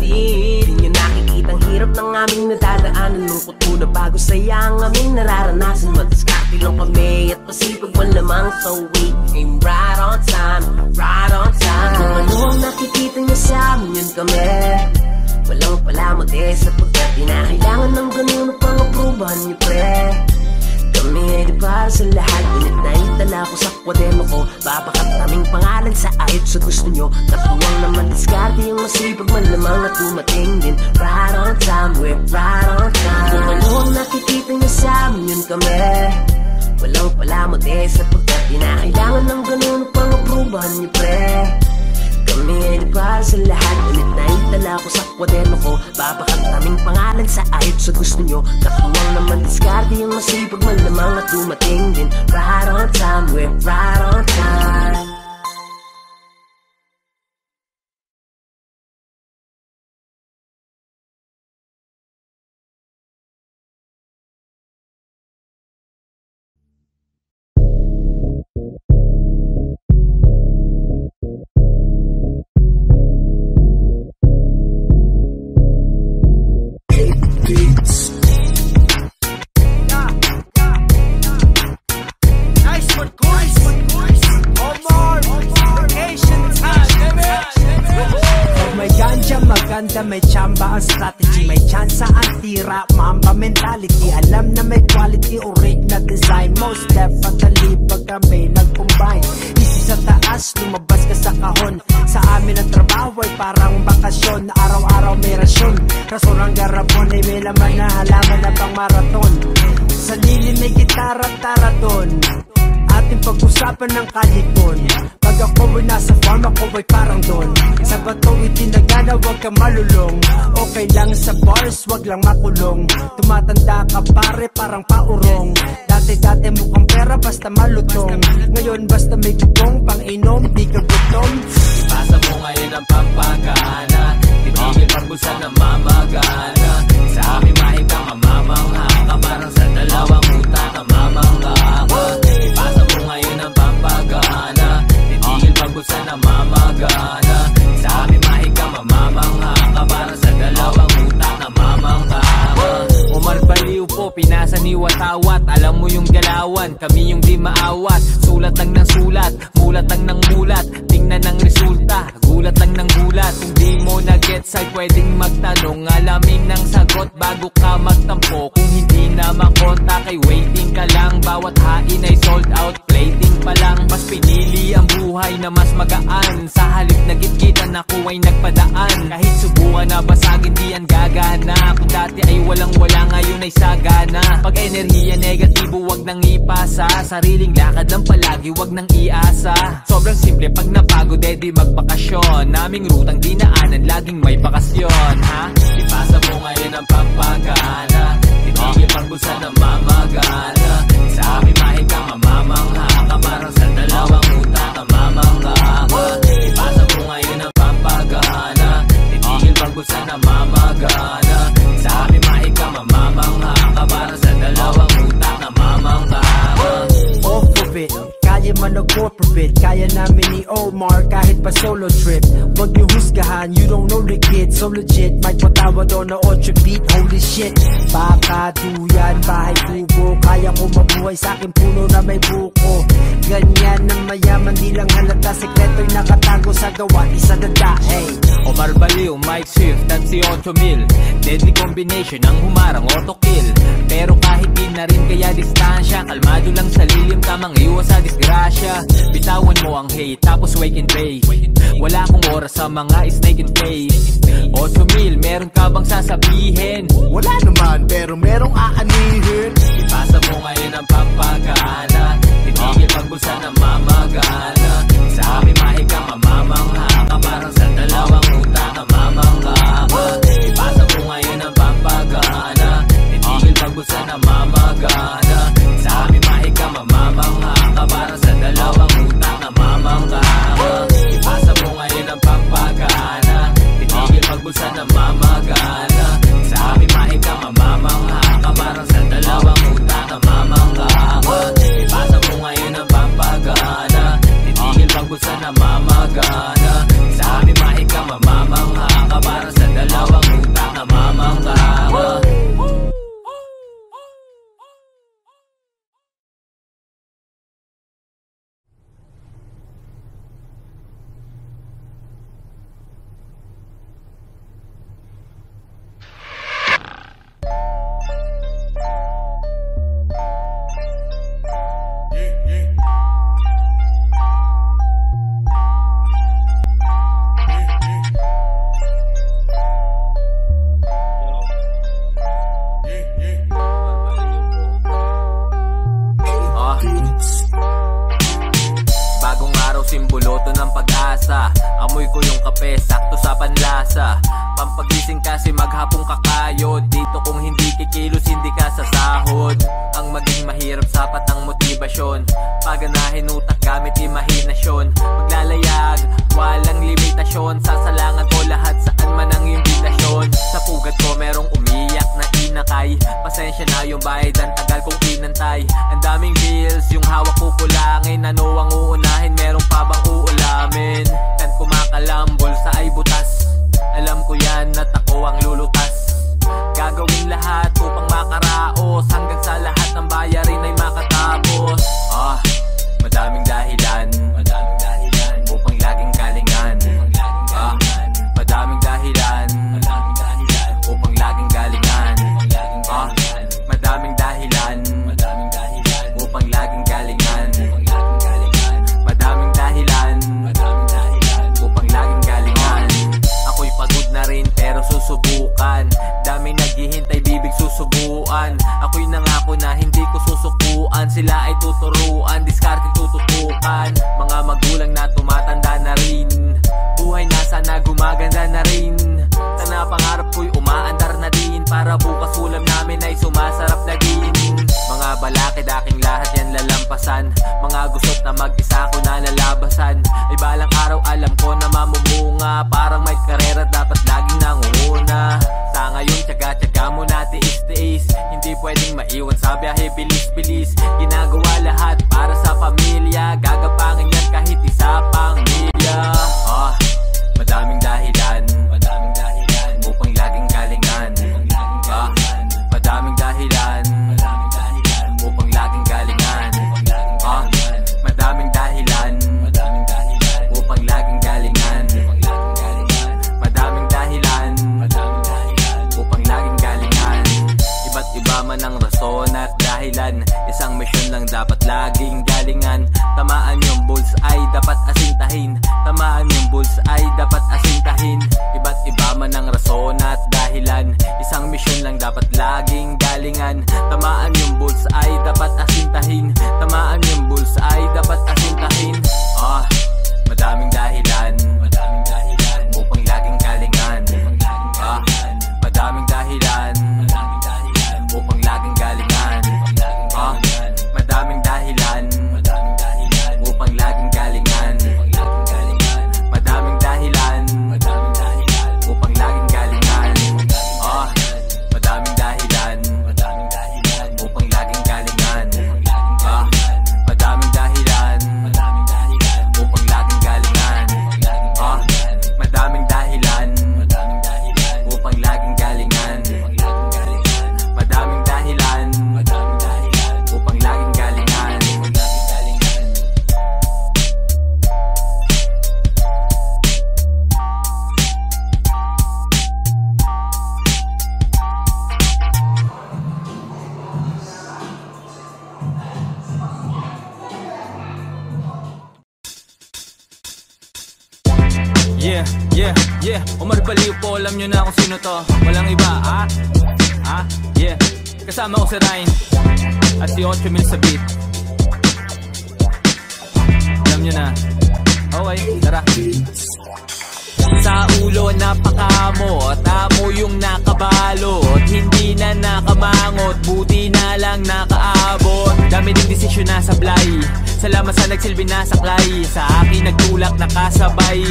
Di nyo nakikita ang hirap ng aming nadadaanan. Lungkot muna bago saya ang aming nararanasan. Madiskarte lang kami at pasipag malamang So we came right on time, right on time. Kung ano ang nakikita nyo sa amin yun kami. Walang palamot eh sapagkat di na kailangan ng ganun upang aprubahan nyo pre kami ay di para sa lahat Ulit na itala ko sa kwaderno ko. Babakat naming pangalan sa ayot sa gusto nyo. Katuwang naman diskarte yung masipag malamang at dumating din. Right on time, we're right on time. Kung ano ang nakikita nyo sa amin yun kami. Walang palamot eh sapagkat di na kailangan ng ganun upang aprubahan nyo pre di para sa lahat. Ulit na itala ko sa kwaderno ko. Babakat naming pangalan sa ayot sa gusto nyo. Katuwang naman diskarte yung masipag malamang at dumating din. Right on time, we're right on time parang bakasyon Araw-araw may rasyon. Ang garapon ay may laman na halaman na pang marathon Sa lilim may gitara taradon Ating pag-usapan ng kalikon Pag ako ay nasa farm, ako ay parang doon. Sa bato itinagana, huwag ka malulong. Okay lang sa bars, wag lang makulong. Tumatanda ka pare, parang paurong. Dati-dati mukhang pera, basta malutong. Ngayon basta may kupong, pang inom, di ka gutom. Ipasa mo ngayon ang pampagana. Titigil pagbusan na mamagana mamagana pinasa ni Watawat Alam mo yung galawan, kami yung di maawat. Sulat lang ng sulat, mulat lang ng mulat Tingnan ang resulta, gulat lang ng gulat. Kung di mo na gets ay pwedeng magtanong Alamin ng sagot bago ka magtampo. Kung hindi na makontak ay waiting ka lang Bawat hain ay sold out, plating pa lang. Mas pinili ang buhay na mas magaan. Sa halip na gitgitan ako ay nagpadaan. Kahit subukan na basagin di yan gagana Kung dati ay walang wala ngayon ay sagana Pag enerhiya negatibo wag nang ipasa. Sariling lakad lang palagi wag nang iasa. Sobrang simple pag napagod eh di magbakasyon. Naming rutang dinaanan laging may bakasyon ha? Ipasa mo ngayon ang pampagana Titigil pagbusan ng mamagana Sa aking mahig ka mamamangha ka. Parang sa dalawang utak ka mamangha ka. Ipasa mo ngayon ang pampagana Titigil pagbusan ng mamagana man o corporate. Kaya namin ni Omar kahit pa solo trip. Wag niyo husgahan, you don't know the kid So legit, may patawa doon na 8 beat. Holy shit, baka duyan, bahay kubo Kaya ko mabuhay sa akin puno na may buko Ganyan ng mayaman, di lang halata Sekreto'y nakatago sa gawa, isa dada Hey, Omar Baliw, Mike Swift at si 8 mil. Deadly combination ang humarang auto kill Pero kahit di na rin kaya distansya Kalmado lang sa lilim, tamang iwas sa disgrasya. Bitawan mo ang hate, tapos wake and bake Wala akong oras sa mga snake and face. 8 mil, meron ka bang sasabihin? Wala naman, pero merong aanihin. Ipasa mo ngayon ang pampagana Titigil pagbusan ng mamagana Sa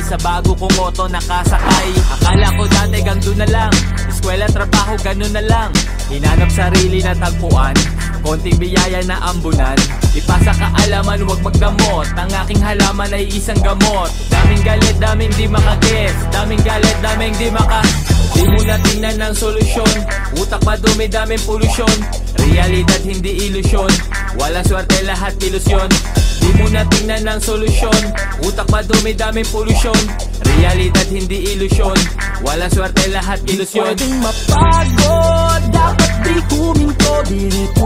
Sa bago kong moto nakasakay. Akala ko dati gang doon na lang Eskwela, trabaho, ganun na lang. Hinanap sarili na tagpuan Konting biyaya na ambunan. Ipasa kaalaman, huwag magdamot Ang aking halaman ay isang gamot. Daming galit, daming di makagets Daming galit, daming di maka Di mo na tingnan ng solusyon. Utak madumi, daming polusyon. Realidad, hindi ilusyon. Walang swerte, lahat ilusyon Di mo na tingnan ng solusyon. Utak madumi, daming polusyon? Realidad, hindi ilusyon. Walang swerte, lahat ilusyon. Pwedeng mapagod Dapat di huminto Direto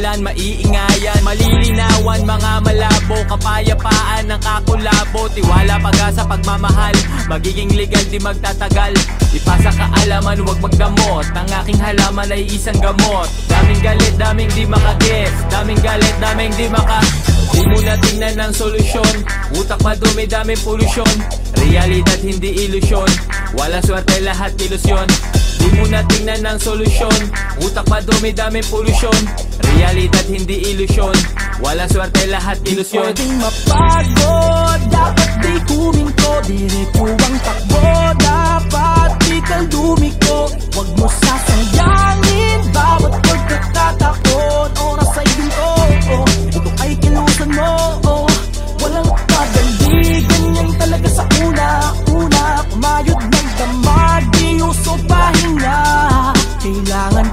pangalan maiingayan? Malilinawan mga malabo Kapayapaan ng kakulabo. Tiwala pag-asa pagmamahal Magiging legal di magtatagal. Ipasa kaalaman huwag magdamot. Ang aking halaman ay isang gamot. Daming galit, daming di makagets. Daming galit, daming di maka Di mo na tingnan ng solusyon. Utak madumi, daming polusyon. Realidad, hindi ilusyon. Walang swerte, lahat ilusyon. Di mo na tingnan ng solusyon. Utak madumi, daming polusyon Realidad, hindi ilusyon. Walang swerte, lahat ilusyon. Pwedeng mapagod Dapat di huminto Direto ang takbo Dapat di ka lumiko Huwag mo sasayangin Bawat pagkakataon Oras ay ginto Ito ay kilusan mo Walang pagandigan Yan talaga sa una Una. Kumayod ng damag Di uso pahinga Kailangan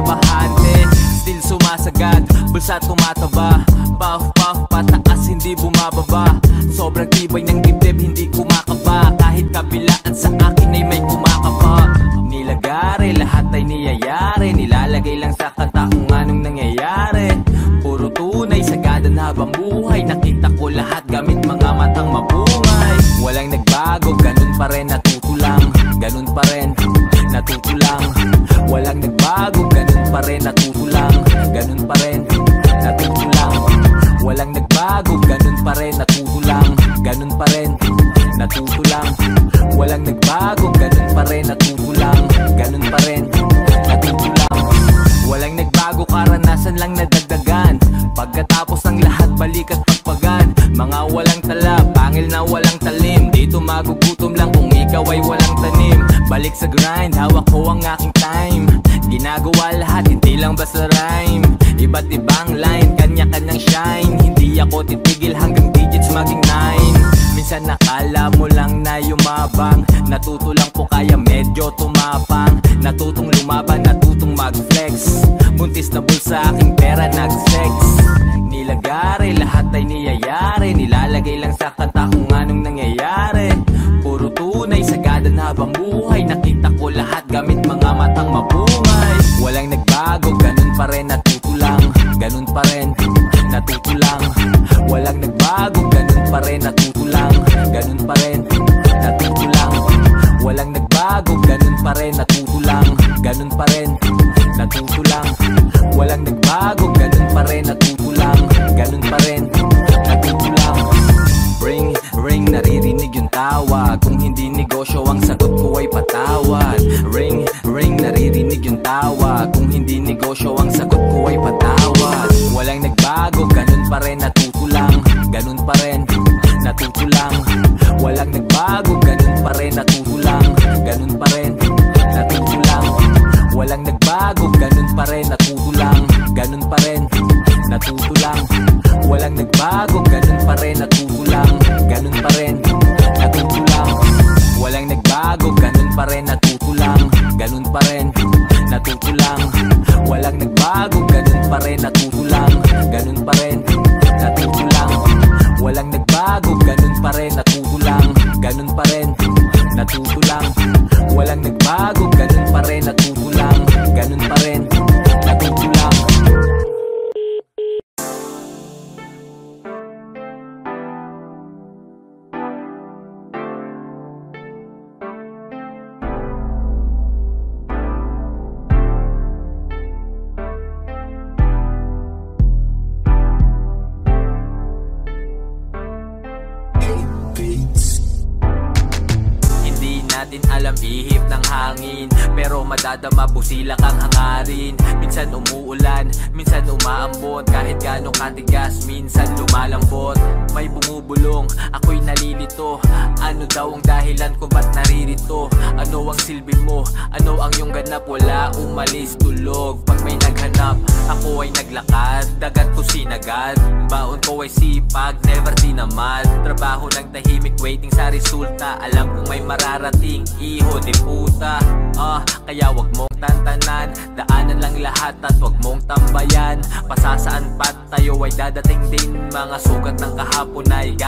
trabahante eh, Still sumasagad, bulsa tumataba. Puff puff, pataas hindi bumababa. Sobrang tibay ng dibdib, hindi kumakaba. Kahit kabilaan sa akin ay may kumakapa Nilagari, lahat ay niyayari. Nilalagay lang sa kataong anong nangyayari. Puro tunay, sagadan habang buhay. Nakita ko lahat gamit mga matang mabungay. Walang nagbago, ganun pa rin natutulang. Ganun pa rin natutulang. Walang nagbago, ganun pa rin natutulang. Ganun pa rin natutulang. Walang nagbago, ganun pa rin natutulang. Ganun pa rin natutulang. Walang nagbago, ganun pa rin natutulang. Ganun pa rin natutulang. Walang nagbago, karanasan lang nadagdagan. Pagkatapos ng lahat, balik at pagpagan. Mga walang tala, pangil na walang talim. Dito magugutom lang kung ikaw ay walang tanim. Balik sa grind, hawak ko ang aking lang ba sa rhyme? Iba't ibang line, kanya-kanyang shine. Hindi ako titigil hanggang digits maging nine. Minsan nakala mo lang na yumabang. Natuto lang po kaya medyo tumapang. Natutong lumaban, natutong mag-flex. Buntis na bulsa aking pera nag-sex hago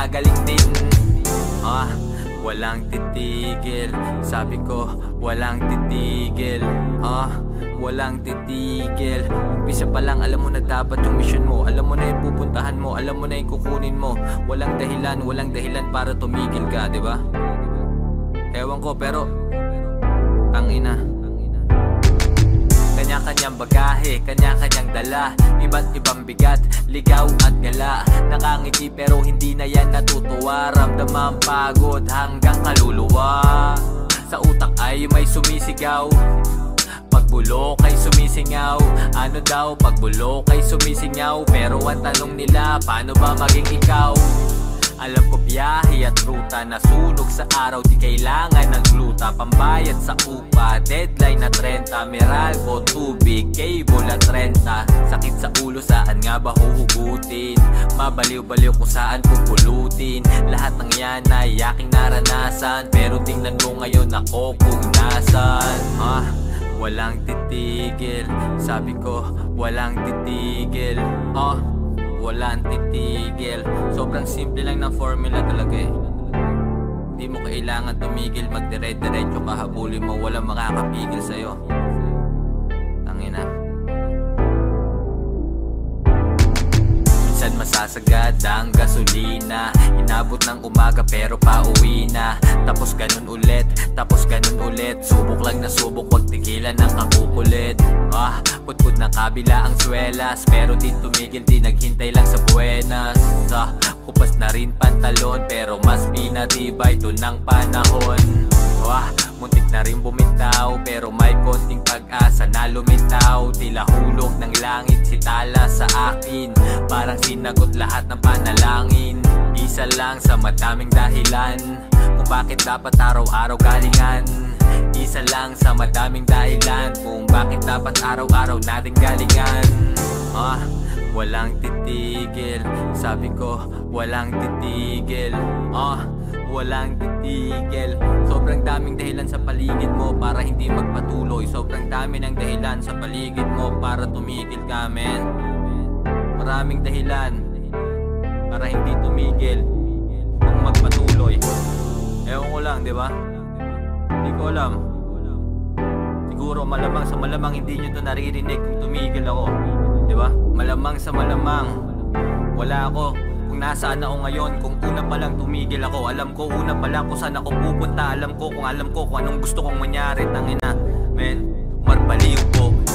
gagaling din. Ah, walang titigil. Sabi ko, walang titigil. Ah, walang titigil. Umpisa pa lang, alam mo na dapat yung mission mo. Alam mo na yung pupuntahan mo, alam mo na yung kukunin mo. Walang dahilan, walang dahilan para tumigil ka, di ba? Ewan ko, pero Tangina Kanya-kanyang bagahe, kanya-kanyang dala. Iba't ibang bigat, ligaw at gala. Nakangiti pero hindi na yan natutuwa. Ramdam ang pagod hanggang kaluluwa. Sa utak ay may sumisigaw. Pagbulok ay sumisingaw. Ano daw pagbulok ay sumisingaw? Pero ang tanong nila paano ba maging ikaw alam ko biyahe at ruta Nasunog sa araw di kailangan ng gluta. Pambayad sa upa Deadline na 30 Meralco, tubig, cable at 30 Sakit sa ulo saan nga ba huhugutin? Mabaliw-baliw kung saan pupulutin Lahat ng yan ay aking naranasan. Pero tingnan mo ngayon ako kung nasan Ah, walang titigil. Sabi ko, walang titigil. Ah, walang titigil. Sobrang simple lang ng formula talaga eh. Di mo kailangan tumigil Magdire-diretso ka. Habulin mo Walang makakapigil sa'yo. Tangina masasagad ang gasolina. Inabot ng umaga pero pauwi na. Tapos ganun ulit, tapos ganun ulit. Subok lang na subok, wag tigilan ng kakukulit. Ah, putput na kabila ang swelas. Pero di tumigil, di naghintay lang sa buenas. Ah, kupas na rin pantalon Pero mas pinatibay to ng panahon. Wah, muntik na rin bumitaw Pero may konting pag-asa na lumitaw. Tila hulog ng langit si tala sa akin. Parang sinagot lahat ng panalangin. Isa lang sa madaming dahilan Kung bakit dapat araw-araw galingan. Isa lang sa madaming dahilan Kung bakit dapat araw-araw nating galingan. Ah, walang titigil. Sabi ko, walang titigil. Ah, walang titigil. Sobrang daming dahilan sa paligid mo para hindi magpatuloy. Sobrang dami ng dahilan sa paligid mo para tumigil ka, men. Maraming dahilan para hindi tumigil kung magpatuloy. Ewan ko lang, di ba? Hindi ko alam. Siguro malamang sa malamang hindi nyo to naririnig kung tumigil ako. Di ba? Malamang sa malamang. Wala ako nasaan ako ngayon. Kung una pa lang tumigil ako Alam ko una pa lang kung saan ako pupunta. Alam ko kung alam ko kung anong gusto kong mangyari. Tangina, men, marbaliw po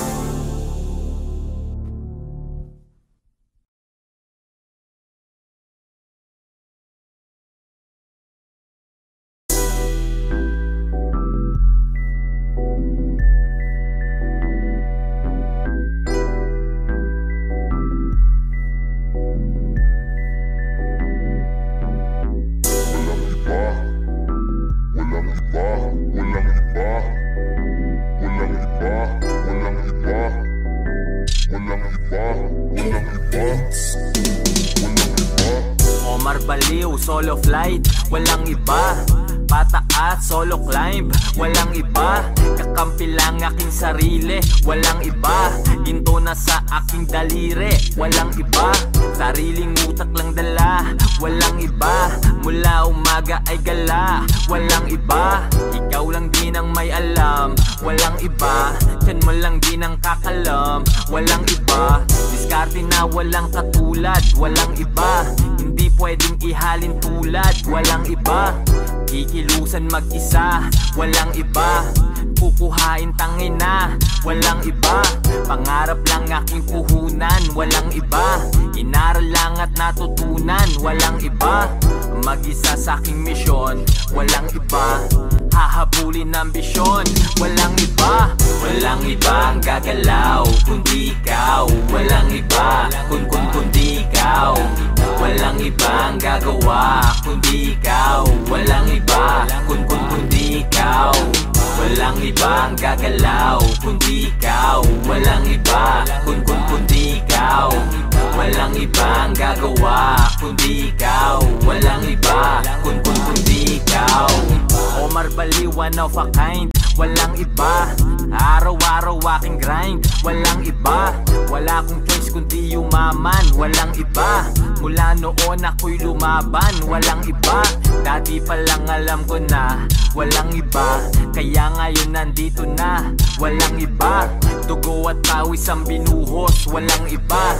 one of a kind. Walang iba. Araw-araw aking grind. Walang iba. Wala akong choice kundi yumaman Walang iba. Mula noon ako'y lumaban. Walang iba. Dati pa lang alam ko na Walang iba. Kaya ngayon nandito na Walang iba. Dugo at pawis ang binuhos. Walang iba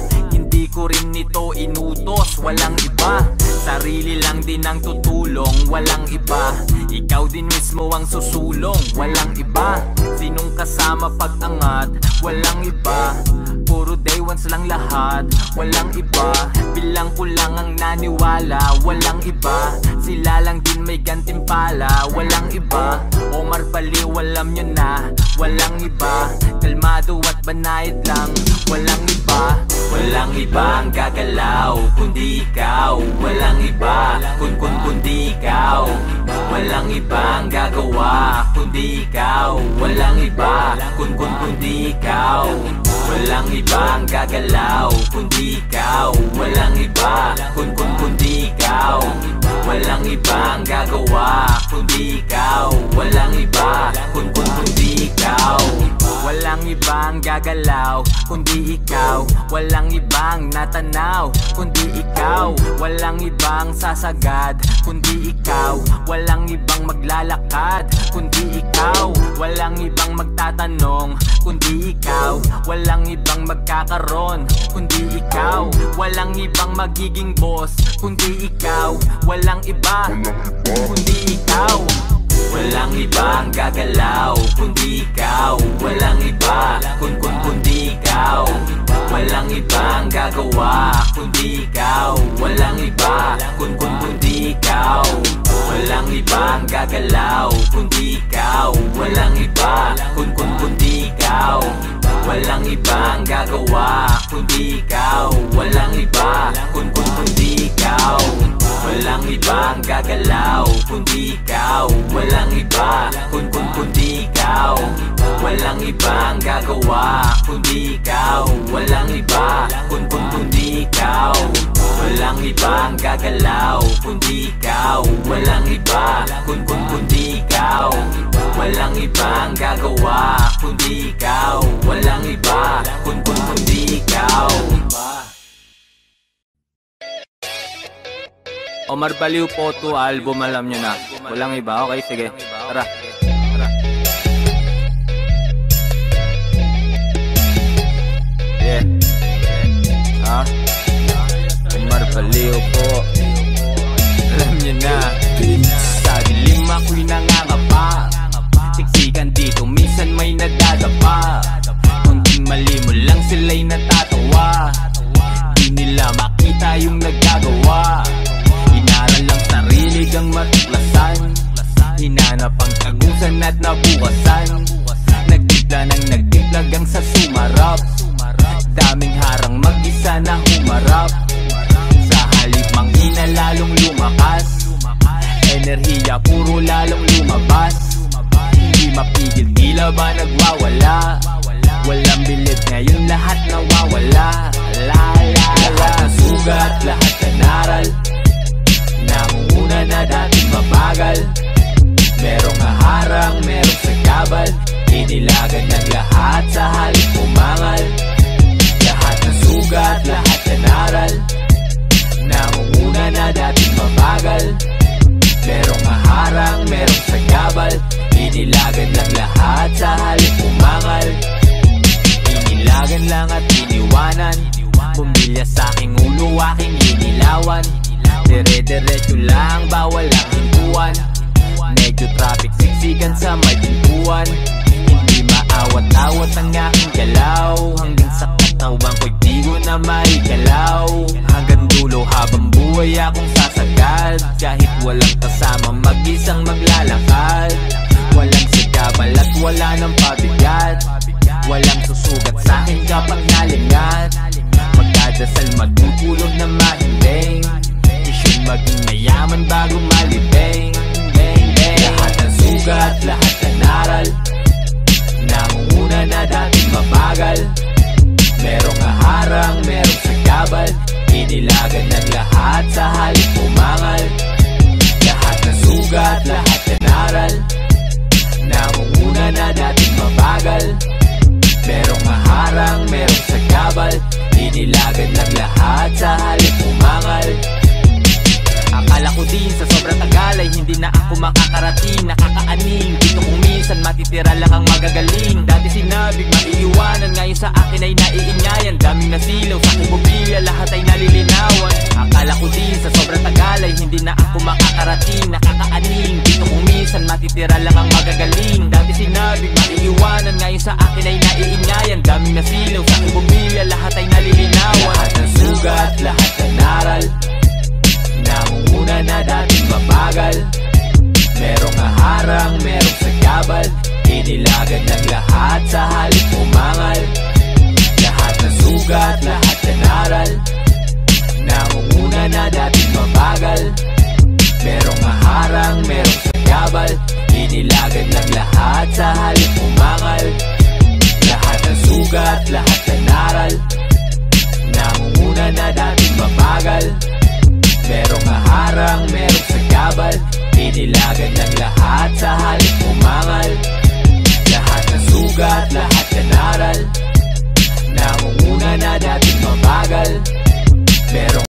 Hindi ko rin ito inutos Walang iba. Sarili lang din ang tutulong Walang iba. Ikaw din mismo ang susulong Walang iba. Sinong kasama pag-angat Walang iba Puro day ones lang lahat Walang iba. Bilang ko lang ang naniwala Walang iba. Sila lang din may gantimpala Walang iba. Omar Baliw alam nyo na Walang iba. Kalmado at banayad lang Walang iba. Walang iba ang gagalaw Kundi ikaw. Walang iba Kun kun kundi ikaw. Walang iba ang gagawa Kundi ikaw. Walang iba Kun kun kundi ikaw. Walang iba ang gagalaw Kundi ikaw. Walang iba Kun kun kundi ikaw. Walang iba ang gagawa Kundi ikaw. Walang iba Kun kun kundi ikaw. Walang ibang gagalaw Kundi ikaw. Walang ibang natanaw Kundi ikaw. Walang ibang sasagad Kundi ikaw. Walang ibang maglalakad Kundi ikaw. Walang ibang magtatanong Kundi ikaw. Walang ibang magkakaroon Kundi ikaw. Walang ibang magiging boss Kundi ikaw. Walang iba Kundi ikaw. Walang ibang gagalaw Kundi ikaw. Walang iba Kun kun kundi ikaw. Walang ibang gagawa Kundi ikaw. Walang iba Kun kun kundi ikaw. Walang ibang gagalaw Kundi ikaw. Walang iba Kun kun kundi ikaw Walang ibang gagawa Kundi ikaw. Walang iba Kun kun kundi ikaw Walang ibang gagalaw Kundi ikaw. Walang iba Kun kun kundi ikaw. Walang ibang gagawa Kundi ikaw. Walang iba Kun kun kundi ikaw. Walang ibang gagalaw Kundi ikaw. Walang iba Kun kun kundi ikaw. Walang ibang gagawa Kundi ikaw. Walang iba Kun kun kundi ikaw Omar Baliw po to album alam nyo na. Walang iba, okay sige. Tara. Yeah. Ha? Omar Baliw po. Alam nyo na. Sa dilim ako'y nangangapa. Siksikan dito minsan may nadadapa. Kunting mali mo lang sila'y natatawa. Di nila makita yung nagagawa Inaral lang sarili kang matuklasan. Hinanap ang tagusan at nabukasan. Nagtimpla ng nagtimplag ang sa sumarap. Daming harang mag-isa na humarap. Sa halip mang ina lalong lumakas. Enerhiya puro lalong lumabas. Hindi mapigil tila ba nagwawala? Walang bilid ngayon lahat nawawala. La la la Lahat na sugat, lahat na naral Nangunguna na dati mabagal. Merong haharang, merong sagabal Inilagan ng lahat sa halip umangal. Lahat na sugat, lahat na naral Nangunguna na dati mabagal. Merong haharang, merong sagabal Inilagan lang lahat sa halip umangal. Inilagan lang at iniwanan Bumilya sa aking ulo, aking inilawan Dire-diretso lang, bawal ang himpuan Medyo traffic, siksikan sa may Hindi maawat-awat ang aking galaw. Hanggang sa katawan ko'y di ko na maigalaw. Hanggang dulo habang buhay akong sasagad Kahit walang kasama, mag-isang maglalakad. Walang sigabal at wala ng pabigat. Walang susugat sa akin kapag nalingat Magdadasal magtutulog na mahinding Maging mayaman bago malibeng bang, bang. Lahat ng sugat, lahat ng aral Nangunguna na dati mabagal. Merong aharang, merong sagabal Inilagan ng lahat sa halip umangal. Lahat ng sugat, lahat ng aral Nangunguna na dati mabagal. Merong maharang, merong sagabal Inilagan ng lahat sa halip umangal. Akala ko din sa sobrang tagal ay hindi na ako makakarating. Nakakaaning dito kung minsan matitira lang ang magagaling. Dati sinabing maiiwanan ngayon sa akin ay naiingayan. Daming nasilaw sa kumobilya lahat ay nalilinawan. Akala ko din sa sobrang tagal ay hindi na ako makakarating. Nakakaaning dito kung minsan matitira lang ang magagaling. Dati sinabing maiiwanan ngayon sa akin ay naiingayan. Daming nasilaw sa kumobilya lahat ay nalilinawan. Lahat ng sugat, lahat ng naral Nangunguna na dating mabagal. Merong aharang, merong sagabal Inilagan ng lahat sa halip umangal. Lahat ng sugat, lahat ng aral Nangunguna na dating mabagal. Merong aharang, merong sagabal Inilagan ng lahat sa halip umangal. Lahat ng sugat, lahat ng aral Nangunguna na dating mabagal Merong aharang, merong sagabal Inilagan ng lahat sa halip umangal. Lahat ng sugat, lahat ng aral Nangunguna na dating mabagal. Merong